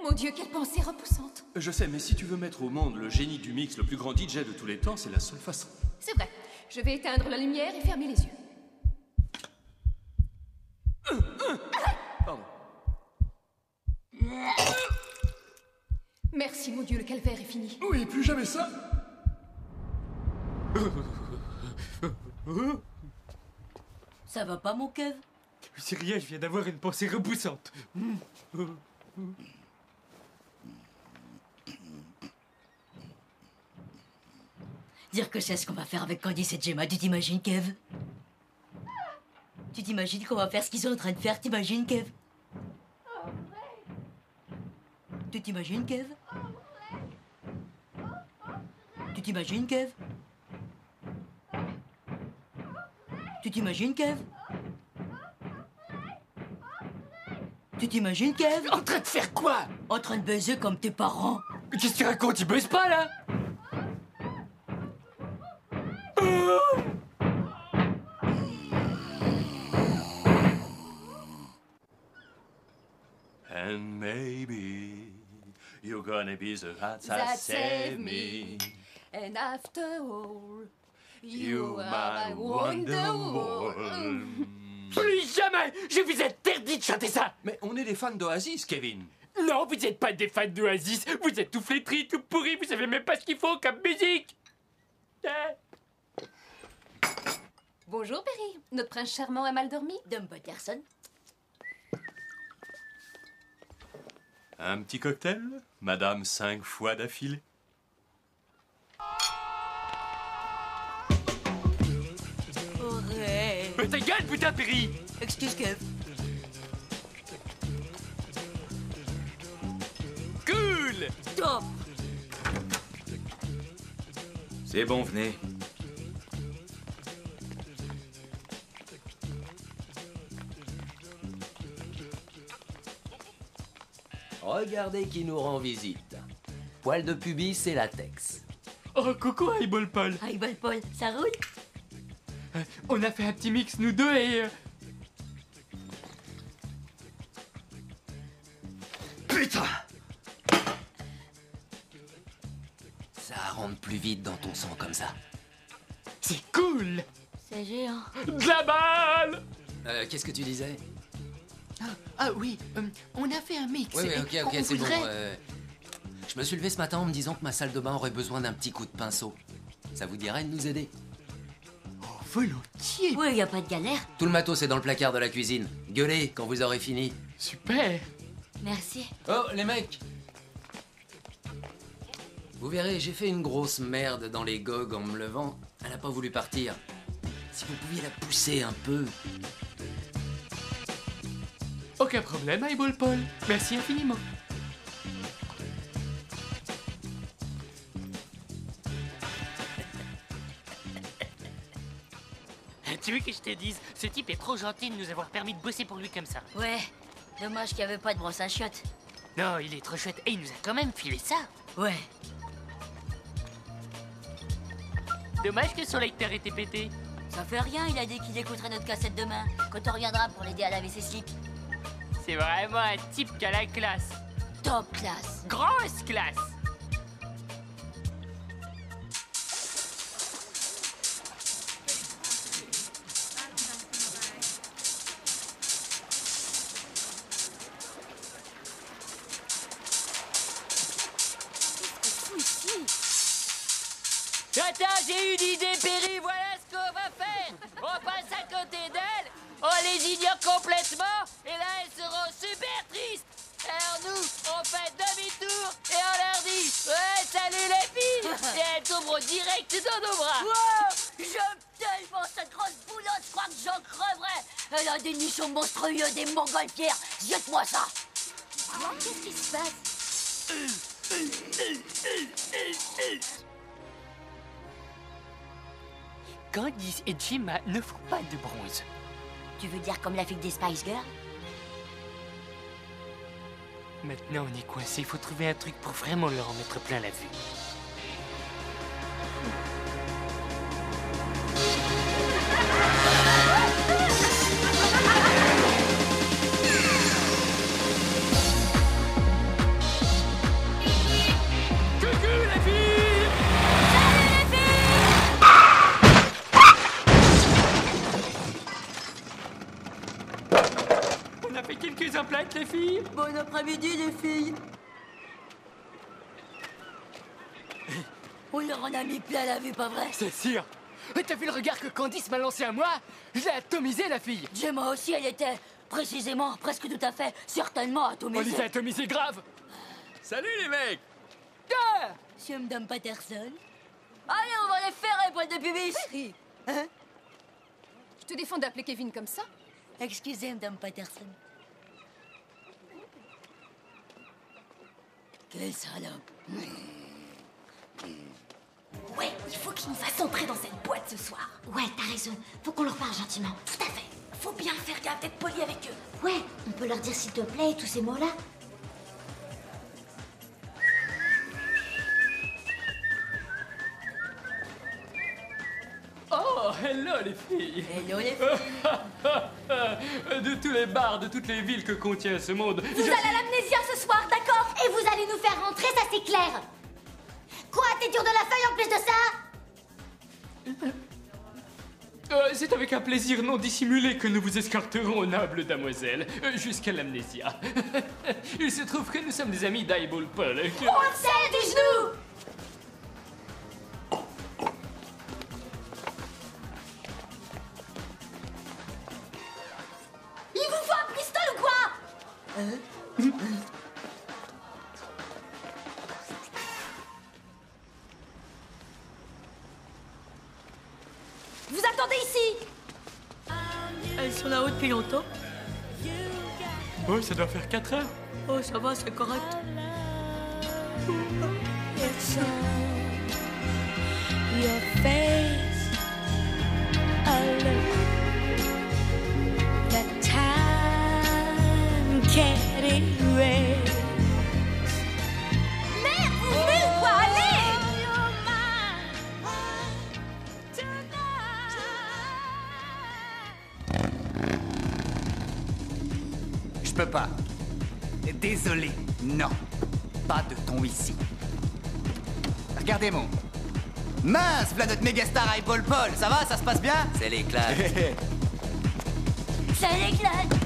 [SPEAKER 11] Mon Dieu, quelle pensée repoussante
[SPEAKER 18] Je sais, mais si tu veux mettre au monde le génie du mix le plus grand DJ de tous les temps, c'est la seule façon.
[SPEAKER 11] C'est vrai. Je vais éteindre la lumière et fermer les yeux.
[SPEAKER 18] Pardon.
[SPEAKER 11] Merci, mon Dieu, le calvaire est fini.
[SPEAKER 20] Oui, plus jamais ça
[SPEAKER 7] Ça va pas, mon Kev?
[SPEAKER 4] C'est rien, je viens d'avoir une pensée repoussante.
[SPEAKER 7] Dire que c'est ce qu'on va faire avec Candice et Gemma, tu t'imagines, Kev? Tu t'imagines qu'on va faire ce qu'ils sont en train de faire, t'imagines, Kev? Tu t'imagines, Kev? Tu t'imagines, Kev? Tu t'imagines, Kev? Tu t'imagines, Kev?
[SPEAKER 4] En train de faire quoi?
[SPEAKER 7] En train de baiser comme tes parents.
[SPEAKER 4] Mais Qu'est-ce que tu racontes? Ils buzzent pas, là?
[SPEAKER 18] And maybe you're gonna be the heart
[SPEAKER 11] That
[SPEAKER 18] that
[SPEAKER 11] save
[SPEAKER 18] save me.
[SPEAKER 11] And after all,
[SPEAKER 18] You my wonderwall.
[SPEAKER 4] Plus jamais! Je vous de chanter ça
[SPEAKER 18] Mais on est des fans d'Oasis, Kevin.
[SPEAKER 4] Non, vous n'êtes pas des fans d'Oasis, vous êtes tout flétris, tout pourris, vous savez même pas ce qu'il faut comme musique Eh
[SPEAKER 11] Bonjour, Perry. Notre prince charmant a mal dormi
[SPEAKER 7] Dom Patterson
[SPEAKER 18] Un petit cocktail, madame, cinq fois d'affilée.
[SPEAKER 4] Mais ta gueule, putain, Perry
[SPEAKER 7] Excuse, Kev.
[SPEAKER 4] Cool
[SPEAKER 7] Top
[SPEAKER 21] C'est bon, venez.
[SPEAKER 17] Regardez qui nous rend visite. Poil de pubis et latex.
[SPEAKER 4] Oh, coucou, Eyeball Paul
[SPEAKER 7] Eyeball Paul, ça roule?
[SPEAKER 4] Euh, On a fait un petit mix, nous deux, et... euh,
[SPEAKER 17] plus vite dans ton sang comme ça.
[SPEAKER 4] C'est cool
[SPEAKER 7] C'est géant.
[SPEAKER 4] De la balle
[SPEAKER 17] Euh, Qu'est-ce que tu disais?
[SPEAKER 20] Ah oui, euh, on a fait un mix.
[SPEAKER 17] Oui, oui, ok, ok, c'est bon. euh, Je me suis levé ce matin en me disant que ma salle de bain aurait besoin d'un petit coup de pinceau. Ça vous dirait de nous aider?
[SPEAKER 20] Volontiers.
[SPEAKER 7] Ouais, y a pas de galère.
[SPEAKER 17] Tout le matos est dans le placard de la cuisine. Gueulez quand vous aurez fini.
[SPEAKER 4] Super
[SPEAKER 7] Merci.
[SPEAKER 17] Oh, les mecs Vous verrez, j'ai fait une grosse merde dans les gogues en me levant. Elle a pas voulu partir. Si vous pouviez la pousser un peu.
[SPEAKER 4] Aucun problème, Eyeball Paul. Merci infiniment. Tu veux que je te dise, ce type est trop gentil de nous avoir permis de bosser pour lui comme ça.
[SPEAKER 7] Ouais, dommage qu'il y avait pas de brosse à chiottes.
[SPEAKER 4] Non, il est trop chouette et il nous a quand même filé ça.
[SPEAKER 7] Ouais.
[SPEAKER 4] Dommage que son lecteur était pété.
[SPEAKER 7] Ça fait rien, il a dit qu'il écouterait notre cassette demain, quand on reviendra pour l'aider à laver ses slips.
[SPEAKER 4] C'est vraiment un type qui a la classe.
[SPEAKER 7] Top classe.
[SPEAKER 4] Grosse classe.
[SPEAKER 7] Montgolfières Jette-moi ça Qu'est-ce qui se passe?
[SPEAKER 4] Candice et Gemma ne font pas de bronze.
[SPEAKER 7] Tu veux dire comme la fille des Spice Girls?
[SPEAKER 4] Maintenant, on est coincé. Il faut trouver un truc pour vraiment leur en mettre plein la vue.
[SPEAKER 7] Après-midi les filles. On leur en a mis plein la vue, pas vrai?
[SPEAKER 22] C'est sûr. Et T'as vu le regard que Candice m'a lancé à moi? Je l'ai atomisé, la fille.
[SPEAKER 7] Gemma aussi, elle était précisément, presque tout à fait, certainement
[SPEAKER 22] On
[SPEAKER 7] atomisée.
[SPEAKER 22] les a atomisés grave.
[SPEAKER 6] Salut les mecs.
[SPEAKER 7] Ah Monsieur Madame Patterson Allez, on va les faire, les poils de pubis. Hein?
[SPEAKER 11] Je te défends d'appeler Kevin comme ça.
[SPEAKER 7] Excusez, Madame Patterson. Quelle salope
[SPEAKER 13] Ouais, il faut qu'ils nous fassent entrer dans cette boîte ce soir.
[SPEAKER 7] Ouais, t'as raison. Faut qu'on leur parle gentiment.
[SPEAKER 13] Tout à fait. Faut bien faire gaffe d'être poli avec eux.
[SPEAKER 7] Ouais, on peut leur dire s'il te plaît et tous ces mots-là.
[SPEAKER 4] Oh, hello les filles
[SPEAKER 7] Hello les
[SPEAKER 4] De tous les bars, de toutes les villes que contient ce monde,
[SPEAKER 7] Vous allez à l'amnésia ce soir, d'accord Et vous allez nous faire rentrer, ça c'est clair Quoi, t'es dur de la feuille en plus de ça?
[SPEAKER 4] Euh, c'est avec un plaisir non dissimulé que nous vous escorterons, noble damoiselle, euh, jusqu'à l'amnésia. Il se trouve que nous sommes des amis d'Eyeball Paul. que-
[SPEAKER 7] On le sait, des genoux
[SPEAKER 4] 4 heures.
[SPEAKER 13] Oh, ça va, c'est correct.
[SPEAKER 23] Your face.
[SPEAKER 19] Non. Pas de ton ici. Regardez mon. Mince, voilà notre méga star Eyeball Paul. Ça va, ça se passe bien?
[SPEAKER 17] C'est l'éclat.
[SPEAKER 7] Ça l'éclate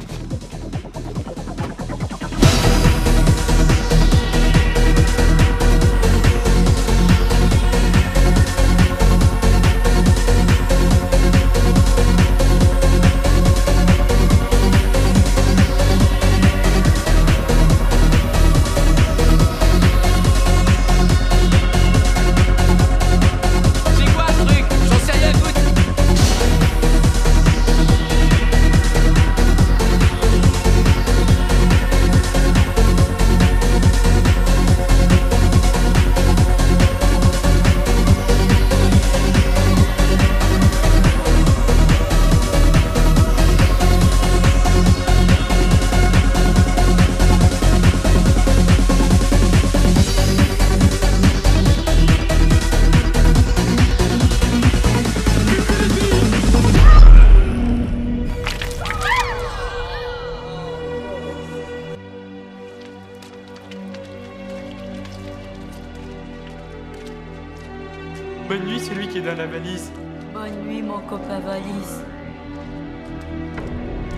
[SPEAKER 4] valise.
[SPEAKER 13] Bonne nuit, mon copain valise.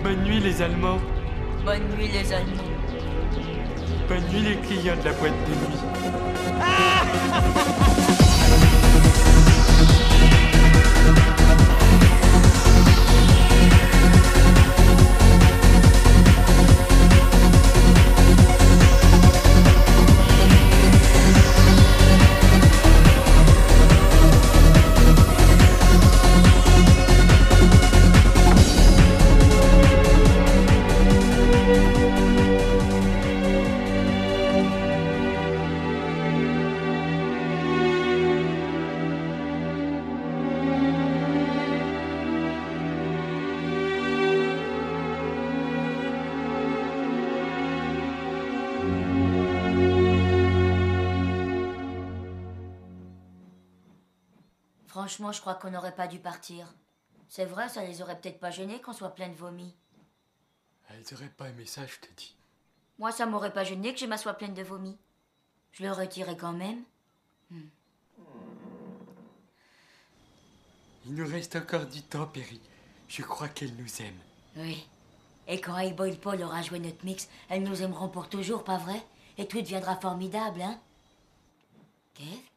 [SPEAKER 4] Bonne nuit, les Allemands.
[SPEAKER 13] Bonne nuit, les Allemands.
[SPEAKER 4] Bonne nuit, les clients de la boîte
[SPEAKER 7] crois qu'on n'aurait pas dû partir. C'est vrai, ça les aurait peut-être pas gênés qu'on soit plein de vomi.
[SPEAKER 4] Elles auraient pas aimé ça, je te dis.
[SPEAKER 7] Moi, ça m'aurait pas gêné que je sois pleine de vomi. Je le retirais quand même. Hmm.
[SPEAKER 4] Il nous reste encore du temps, Perry. Je crois qu'elle nous aime.
[SPEAKER 7] Oui. Et quand Highboy Paul aura joué notre mix, elles nous aimeront pour toujours, pas vrai? Et tout deviendra formidable, hein? Kev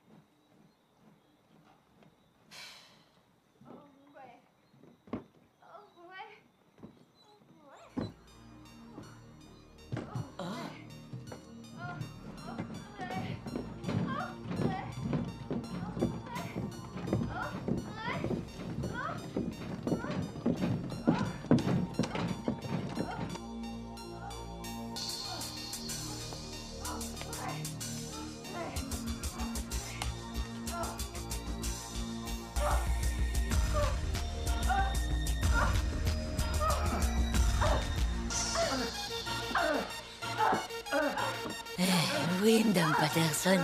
[SPEAKER 7] oui, Madame Patterson.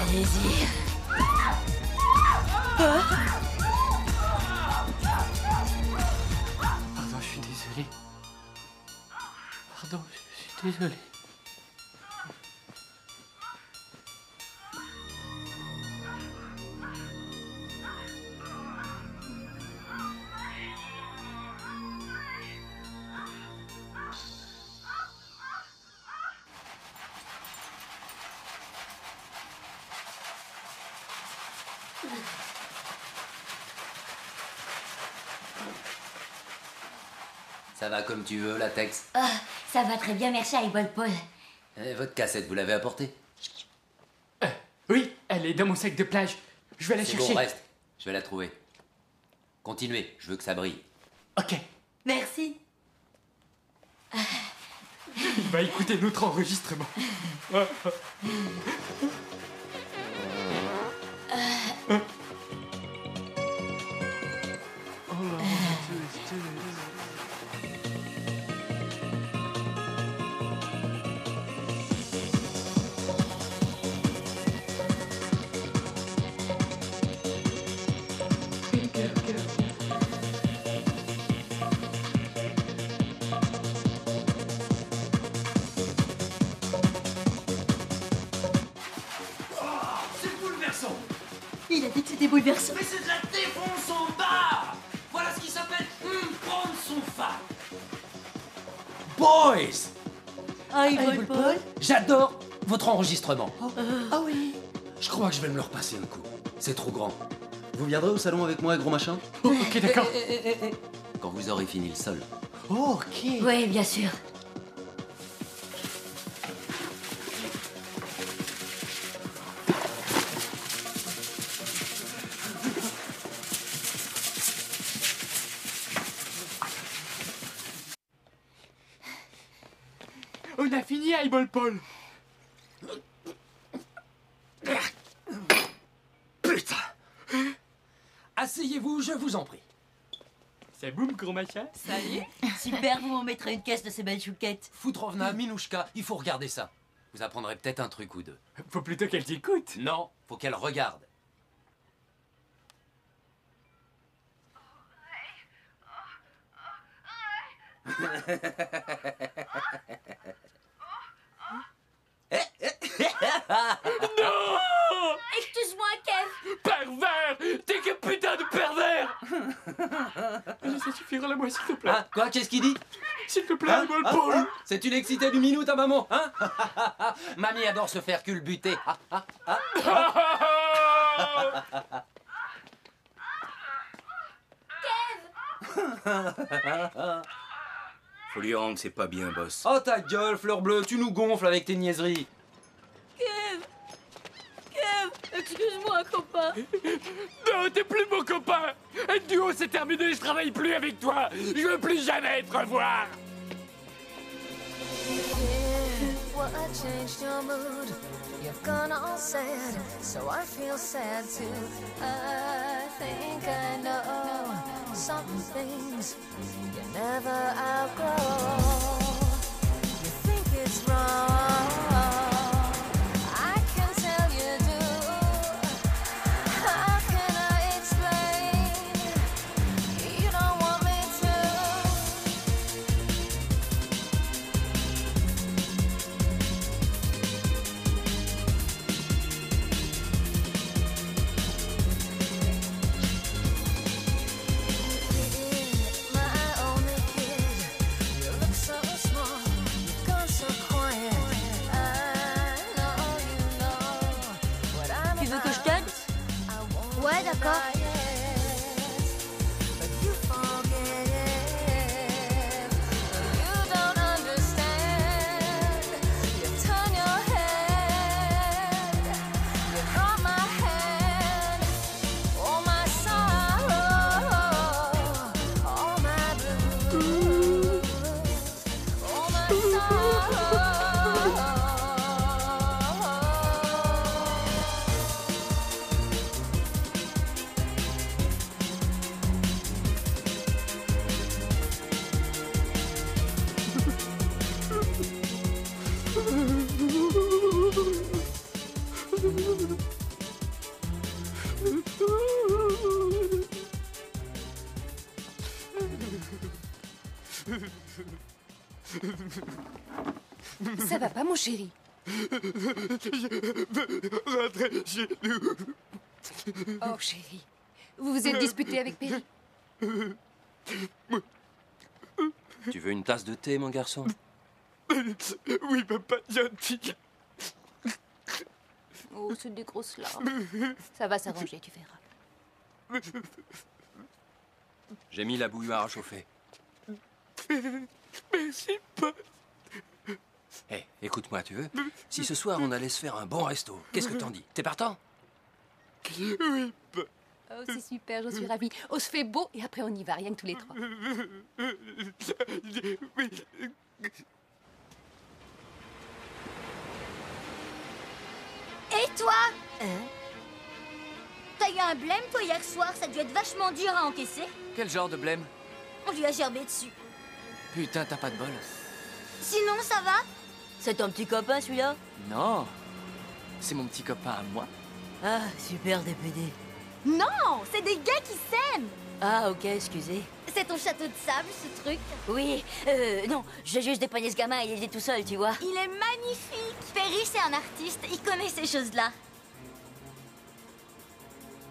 [SPEAKER 7] Allez-y.
[SPEAKER 4] Pardon, je suis désolé. Pardon, je suis désolé.
[SPEAKER 17] Va comme tu veux, latex.
[SPEAKER 7] Ah, ça va très bien, merci Highball Paul.
[SPEAKER 17] Eh, votre cassette, vous l'avez apportée?
[SPEAKER 4] Oui, elle est dans mon sac de plage. Je vais la
[SPEAKER 17] C'est
[SPEAKER 4] chercher.
[SPEAKER 17] bon, reste. Je vais la trouver. Continuez, je veux que ça brille.
[SPEAKER 4] Ok.
[SPEAKER 7] Merci.
[SPEAKER 4] Il va écouter notre enregistrement.
[SPEAKER 7] Paul
[SPEAKER 17] J'adore votre enregistrement.
[SPEAKER 7] Ah oui.
[SPEAKER 17] Je crois que je vais me le repasser un coup. C'est trop grand. Vous viendrez au salon avec moi, gros machin?
[SPEAKER 4] Ok, d'accord.
[SPEAKER 17] Quand vous aurez fini le sol.
[SPEAKER 4] Oh, ok.
[SPEAKER 7] Oui, bien sûr.
[SPEAKER 4] Paul.
[SPEAKER 18] Putain Asseyez-vous, je vous en prie.
[SPEAKER 4] C'est boum, gros machin
[SPEAKER 7] Salut. Super, vous m'en mettrez une caisse de ces belles chouquettes.
[SPEAKER 17] Foutrovna, Minouchka, il faut regarder ça. Vous apprendrez peut-être un truc ou deux.
[SPEAKER 4] Faut plutôt qu'elle t'écoute.
[SPEAKER 17] Non, faut qu'elle regarde.
[SPEAKER 4] Non
[SPEAKER 7] Excuse-moi, Kev.
[SPEAKER 4] Pervers T'es que putain de pervers ça suffira la moi, s'il te plaît.
[SPEAKER 17] Hein Quoi Qu'est-ce qu'il dit
[SPEAKER 4] S'il te plaît,
[SPEAKER 17] Hein
[SPEAKER 4] Highball
[SPEAKER 17] Hein
[SPEAKER 4] Paul
[SPEAKER 17] Hein C'est une excitée du minou, ta maman, hein Mamie adore se faire culbuter. Ah, ah, ah.
[SPEAKER 21] Faut lui rendre, c'est pas bien, boss.
[SPEAKER 17] Oh ta gueule, fleur bleue, tu nous gonfles avec tes niaiseries.
[SPEAKER 7] Kev. Kev, excuse-moi, copain.
[SPEAKER 4] Non, t'es plus mon copain Le duo, c'est terminé, je travaille plus avec toi Je veux plus jamais te revoir
[SPEAKER 24] What changed your mood? You've gone all sad, so I feel sad too. I think I know some things you never outgrow. You think it's wrong.
[SPEAKER 11] 축하 chéri. Vous vous êtes disputé avec Perry
[SPEAKER 17] Tu veux une tasse de thé, mon garçon?
[SPEAKER 4] Oui, papa, gentil.
[SPEAKER 11] Oh, c'est des grosses larmes. Ça va s'arranger, tu verras.
[SPEAKER 17] J'ai mis la bouilloire à chauffer.
[SPEAKER 4] Merci, papa.
[SPEAKER 17] Hé, écoute-moi, tu veux? Si ce soir on allait se faire un bon resto, qu'est-ce que t'en dis? T'es partant?
[SPEAKER 4] Oui.
[SPEAKER 11] Oh, c'est super, j'en suis ravie. On se fait beau et après on y va, rien que tous les trois.
[SPEAKER 13] Et toi? T'as eu un blême, toi, hier soir Ça a dû être vachement dur à encaisser.
[SPEAKER 5] Quel genre de blême?
[SPEAKER 13] On lui a gerbé dessus.
[SPEAKER 5] Putain, t'as pas de bol.
[SPEAKER 13] Sinon, ça va?
[SPEAKER 7] C'est ton petit copain, celui-là?
[SPEAKER 5] Non. C'est mon petit copain à moi.
[SPEAKER 7] Ah, super DPD.
[SPEAKER 13] Non, c'est des gars qui s'aiment
[SPEAKER 7] Ah, ok, excusez.
[SPEAKER 13] C'est ton château de sable, ce truc
[SPEAKER 7] Oui, euh, non, j'ai juste dépanné ce gamin, il est tout seul, tu vois.
[SPEAKER 13] Il est magnifique Perry, c'est un artiste, il connaît ces choses-là.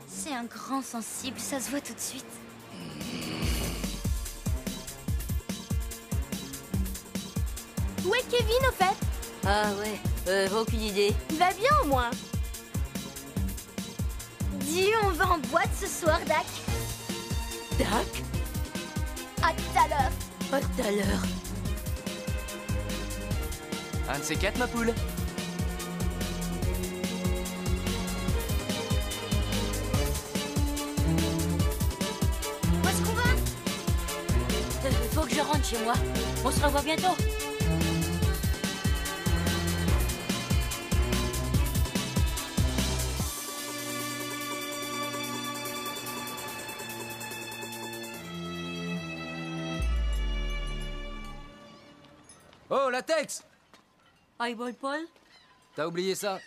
[SPEAKER 13] C'est un grand sensible, ça se voit tout de suite. Où est Kevin, au fait
[SPEAKER 7] Ah ouais, euh, aucune idée.
[SPEAKER 13] Il va bien, au moins On va en boîte ce soir, Dak
[SPEAKER 7] Dak
[SPEAKER 13] À tout à l'heure
[SPEAKER 7] À tout à l'heure.
[SPEAKER 5] Un de ces quatre, ma poule.
[SPEAKER 13] Où est-ce qu'on va?
[SPEAKER 7] Euh, faut que je rentre chez moi. On se revoit bientôt.
[SPEAKER 17] Latex
[SPEAKER 7] Highball Paul
[SPEAKER 17] T'as oublié ça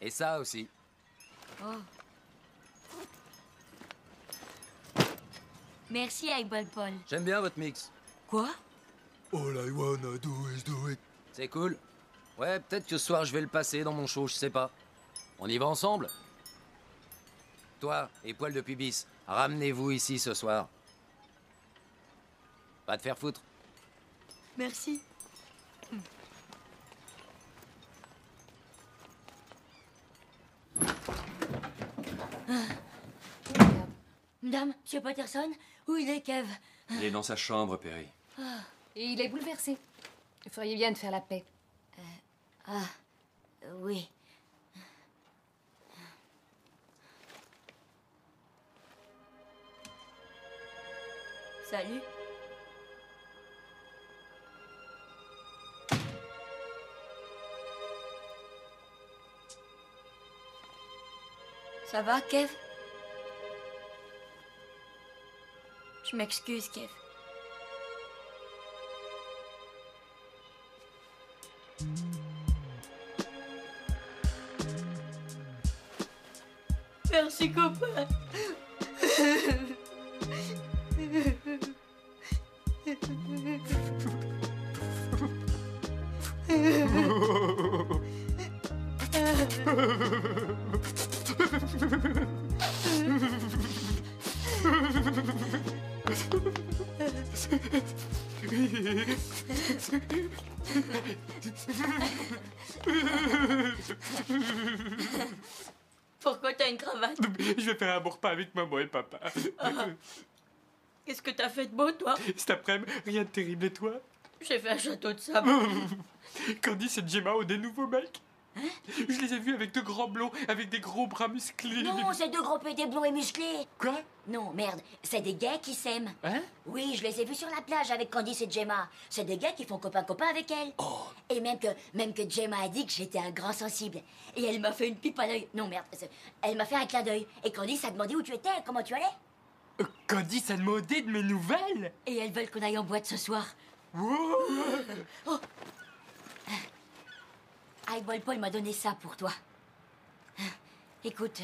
[SPEAKER 17] Et ça aussi.
[SPEAKER 7] Oh. Merci, Highball Paul.
[SPEAKER 17] J'aime bien votre mix.
[SPEAKER 7] Quoi?
[SPEAKER 17] All I wanna do is do it. C'est cool. Ouais, peut-être que ce soir je vais le passer dans mon show, je sais pas. On y va ensemble? Toi et Poil de Pubis, ramenez-vous ici ce soir. Pas te faire foutre.
[SPEAKER 7] Merci. Madame, Monsieur Patterson, où il est, Kev
[SPEAKER 17] Il est dans sa chambre, Perry.
[SPEAKER 11] Ah, Et il est bouleversé. Vous feriez bien de faire la paix.
[SPEAKER 7] Ah, oui. Salut. Ça va, Kev? Je m'excuse, Kev. Merci, copain. Pour Pourquoi t'as une cravate
[SPEAKER 4] Je vais faire un bon repas avec maman et papa.
[SPEAKER 7] Qu'est-ce que t'as fait de beau, toi
[SPEAKER 4] Cet après-midi, rien de terrible et toi
[SPEAKER 7] J'ai fait un château de sable.
[SPEAKER 4] Candice et Gemma ont des nouveaux mecs Je les ai vus avec de grands blonds, avec des gros bras musclés.
[SPEAKER 7] Non, c'est deux gros pétés blonds et musclés.
[SPEAKER 4] Quoi?
[SPEAKER 7] Non, merde, c'est des gars qui s'aiment.
[SPEAKER 4] Hein?
[SPEAKER 7] Oui, je les ai vus sur la plage avec Candice et Gemma. C'est des gars qui font copain-copain avec elle.
[SPEAKER 4] Oh.
[SPEAKER 7] Et même que, même que Gemma a dit que j'étais un grand sensible. Et elle m'a fait une pipe à l'œil. Non, merde, elle m'a fait un clin d'œil. Et Candice a demandé où tu étais, comment tu allais.
[SPEAKER 4] Euh, Candice a demandé de mes nouvelles
[SPEAKER 7] Et elles veulent qu'on aille en boîte ce soir. Oh. Paul m'a donné ça pour toi. Écoute,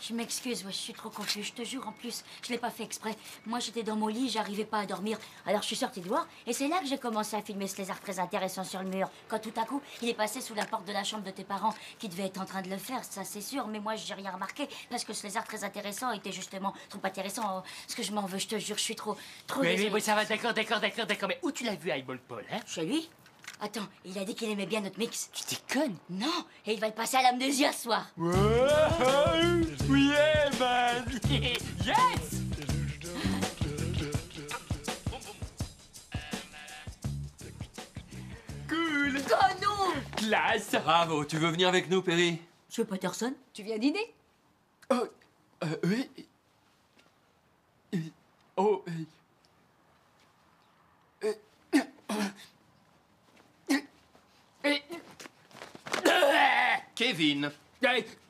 [SPEAKER 7] je m'excuse, ouais, je suis trop confus. Je te jure, en plus, je l'ai pas fait exprès. Moi, j'étais dans mon lit, j'arrivais pas à dormir. Alors, je suis sortie dehors, et c'est là que j'ai commencé à filmer ce lézard très intéressant sur le mur. Quand tout à coup, il est passé sous la porte de la chambre de tes parents, qui devaient être en train de le faire, ça c'est sûr. Mais moi, j'ai rien remarqué, parce que ce lézard très intéressant était justement trop intéressant. Ce que je m'en veux, je te jure, je suis trop, trop
[SPEAKER 25] Oui, oui, bon, ça va, d'accord, d'accord, d'accord, d'accord. Mais où tu l'as vu, Eyeball Paul, hein?
[SPEAKER 7] Chez lui Attends, il a dit qu'il aimait bien notre mix.
[SPEAKER 25] Tu déconnes.
[SPEAKER 7] Non, et il va le passer à l'amnésia ce soir.
[SPEAKER 4] Oui, man.
[SPEAKER 25] Yes!
[SPEAKER 4] Cool.
[SPEAKER 7] Oh non
[SPEAKER 4] Classe.
[SPEAKER 6] Bravo, tu veux venir avec nous, Perry?
[SPEAKER 7] Monsieur Patterson
[SPEAKER 11] Tu viens dîner?
[SPEAKER 4] Oh, euh, oui. Euh, Oh,
[SPEAKER 6] Kevin,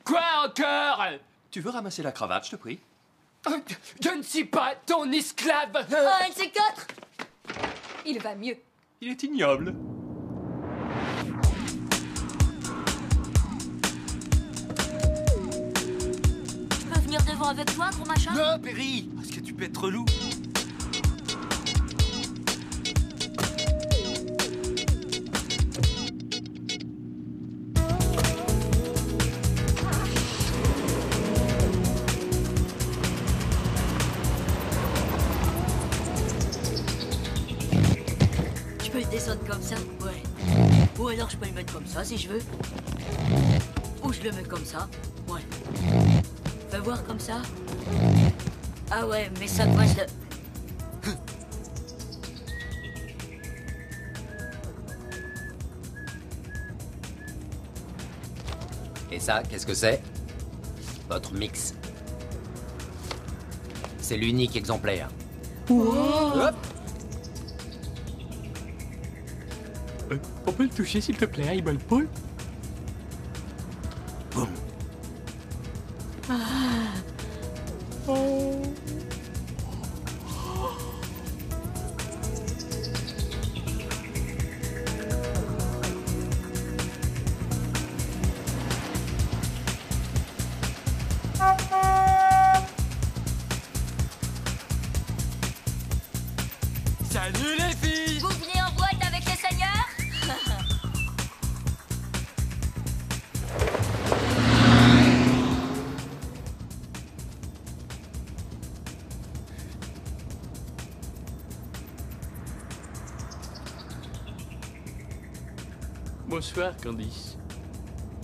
[SPEAKER 25] Quoi encore?
[SPEAKER 6] Tu veux ramasser la cravate, je te prie?
[SPEAKER 25] Je ne suis pas ton esclave.
[SPEAKER 7] Oh, un de ces quatre.
[SPEAKER 11] Il va mieux.
[SPEAKER 6] Il est ignoble.
[SPEAKER 7] Je peux venir devant avec toi, gros machin?
[SPEAKER 3] Non, Perry. Est-ce que tu peux être relou
[SPEAKER 7] ça si je veux. Ou je le mets comme ça. Ouais. Fais voir comme ça. Ah ouais, mais ça je le...
[SPEAKER 17] Et ça, qu'est-ce que c'est? Votre mix. C'est l'unique exemplaire.
[SPEAKER 4] On peut le toucher, s'il te plaît, Eyeball Paul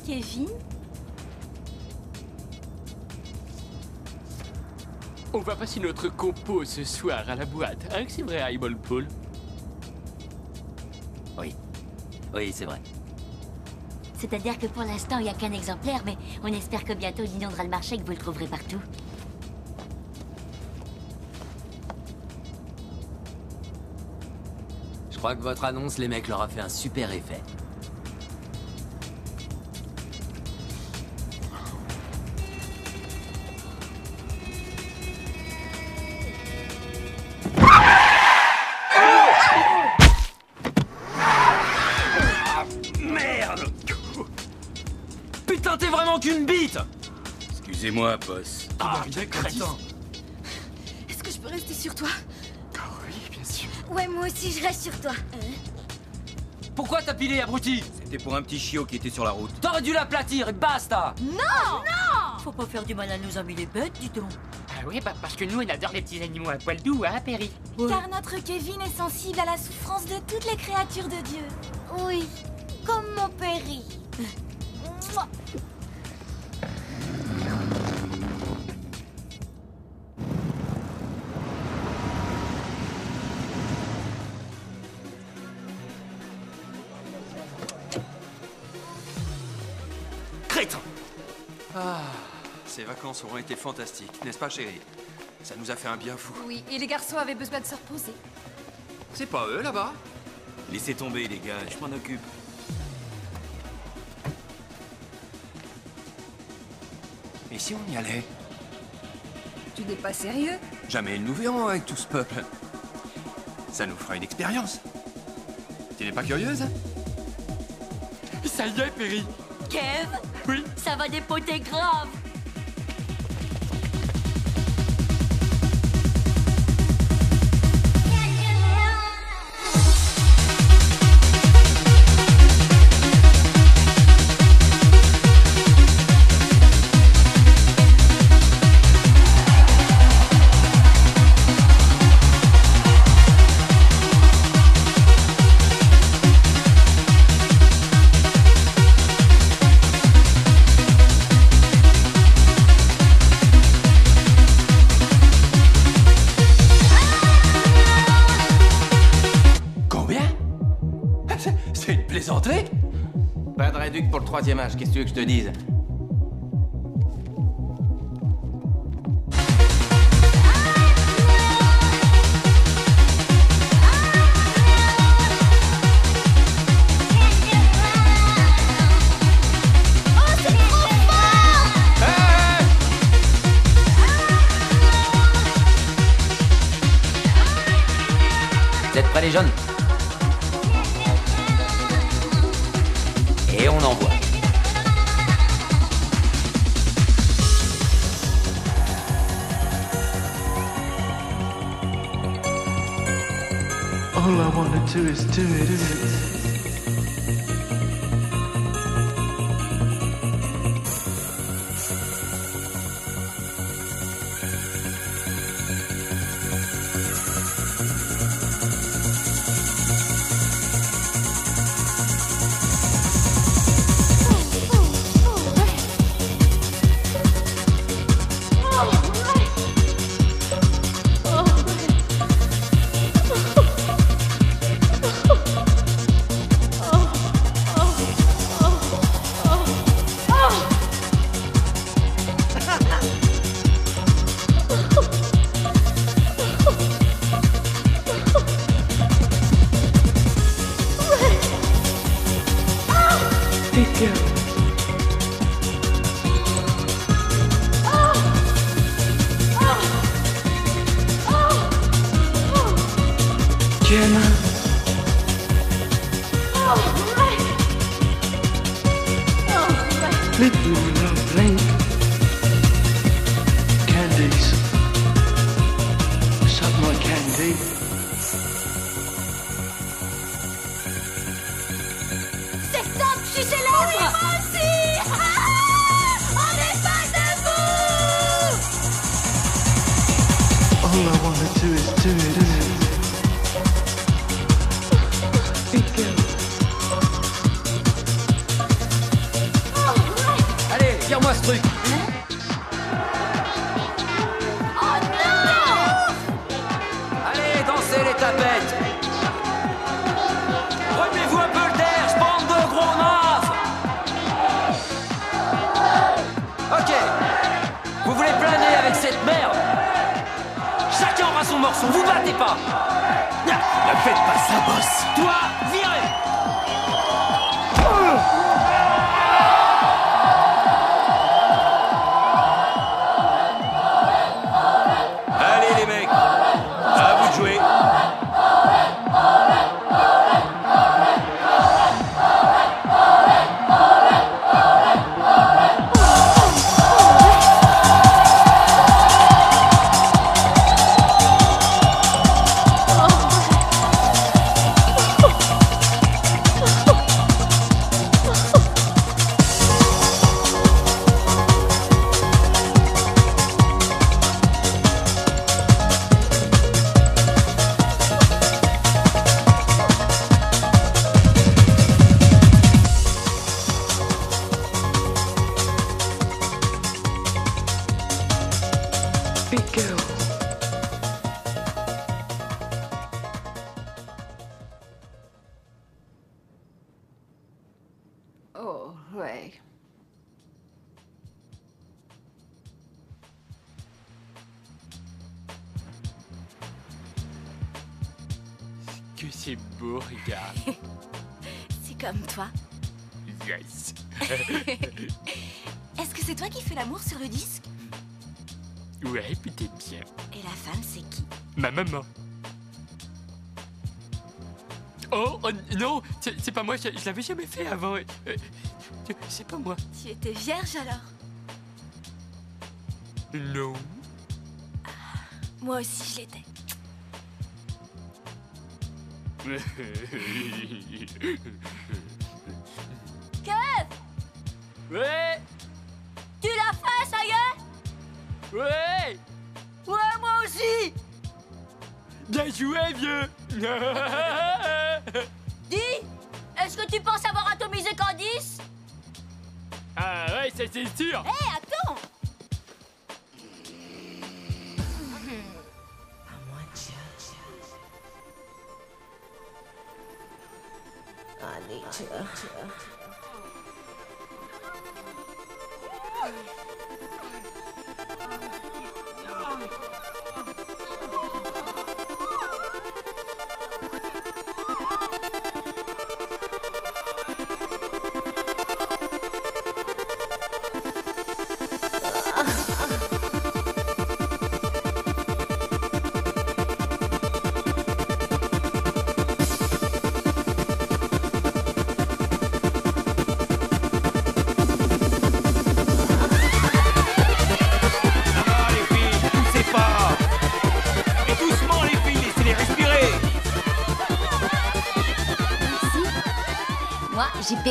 [SPEAKER 13] Kevin?
[SPEAKER 4] On va passer notre compo ce soir à la boîte, hein, que c'est vrai, Eyeball Paul
[SPEAKER 17] Oui. Oui, c'est vrai.
[SPEAKER 7] C'est-à-dire que pour l'instant, il n'y a qu'un exemplaire, mais on espère que bientôt il inondera le marché et que vous le trouverez partout.
[SPEAKER 17] Je crois que votre annonce, les mecs, leur a fait un super effet.
[SPEAKER 3] Excusez-moi, boss.
[SPEAKER 26] Ah, crétin
[SPEAKER 13] Est-ce que je peux rester sur toi?
[SPEAKER 4] Oui, bien sûr.
[SPEAKER 2] Ouais, moi aussi, je reste sur toi.
[SPEAKER 17] Pourquoi t'as pilé, abruti?
[SPEAKER 3] C'était pour un petit chiot qui était sur la route.
[SPEAKER 17] T'aurais dû l'aplatir et basta
[SPEAKER 7] Non Non Faut pas faire du mal à nos amis les bêtes, dis donc.
[SPEAKER 25] Ah oui, bah parce que nous, on adore les petits animaux à poil doux, hein, Perry
[SPEAKER 13] Car notre Kevin est sensible à la souffrance de toutes les créatures de Dieu.
[SPEAKER 2] Oui, comme mon péri.
[SPEAKER 6] Ah, ces vacances auront été fantastiques, n'est-ce pas, chérie? Ça nous a fait un bien fou.
[SPEAKER 11] Oui, et les garçons avaient besoin de se reposer.
[SPEAKER 6] C'est pas eux là-bas?
[SPEAKER 3] Laissez tomber, les gars, je m'en occupe.
[SPEAKER 6] Et si on y allait?
[SPEAKER 11] Tu n'es pas sérieux?
[SPEAKER 6] Jamais ils nous verront avec tout ce peuple. Ça nous fera une expérience. Tu n'es pas curieuse?
[SPEAKER 4] Ça y est, Perry.
[SPEAKER 7] Kev? Ça va dépoter grave
[SPEAKER 17] qu'est-ce que tu veux que je te dise?
[SPEAKER 7] Moi,
[SPEAKER 4] je, je l'avais jamais fait avant. euh, euh, c'est pas moi.
[SPEAKER 10] Tu étais vierge alors
[SPEAKER 4] Non.
[SPEAKER 10] Moi aussi, je l'étais. Kev
[SPEAKER 4] ouais,
[SPEAKER 10] Tu l'as fait, ça y est
[SPEAKER 4] ouais.
[SPEAKER 10] Ouais, moi aussi
[SPEAKER 4] Bien joué, vieux.
[SPEAKER 7] Tu penses avoir atomisé Candice?
[SPEAKER 4] Ah ouais, ça c'est sûr.
[SPEAKER 10] Hé, attends
[SPEAKER 3] I need to.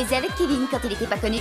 [SPEAKER 13] Baisé avec Kevin quand il était pas connu.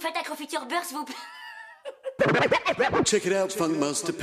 [SPEAKER 7] Faites un confiture beurre, s'il vous plaît
[SPEAKER 16] Check it out, Funk Master.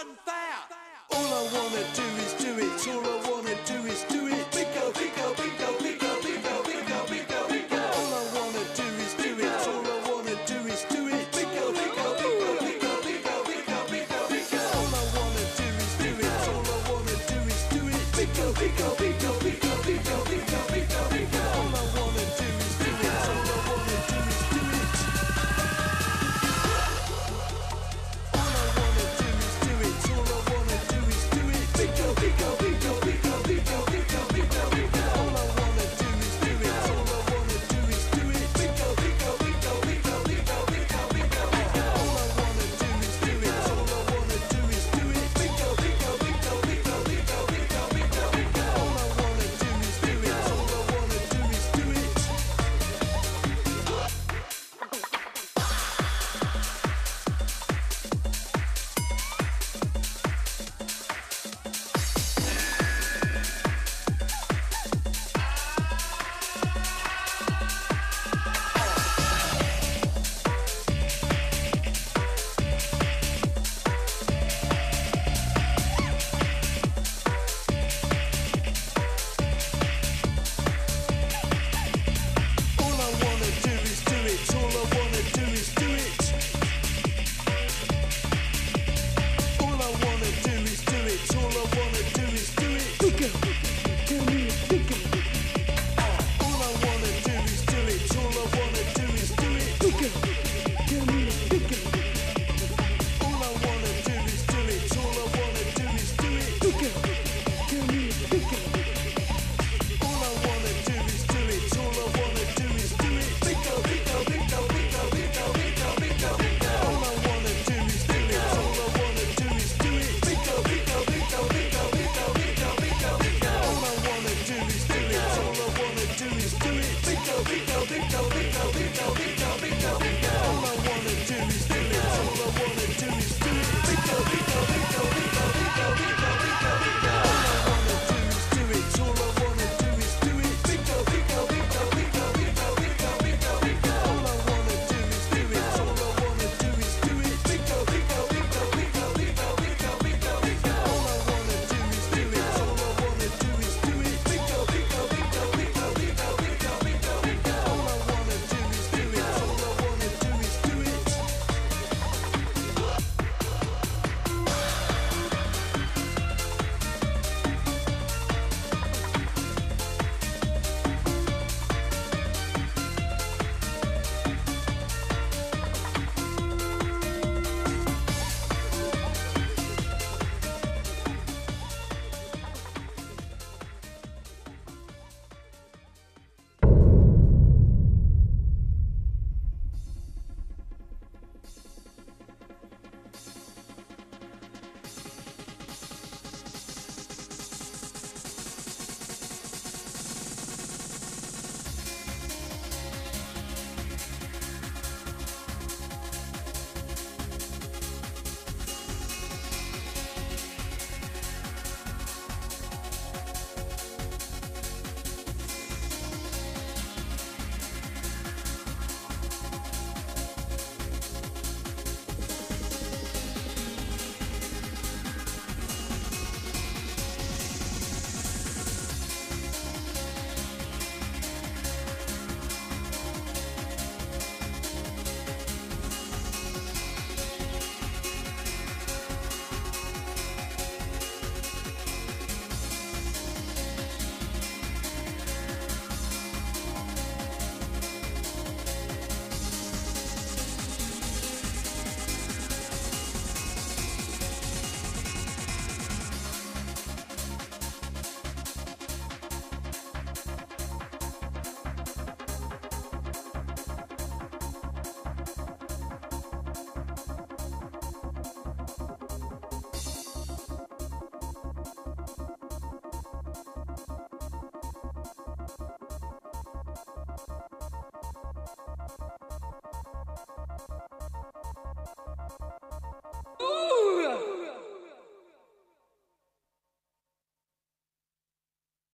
[SPEAKER 3] Unfair. All I wanna do is do it. All I wanna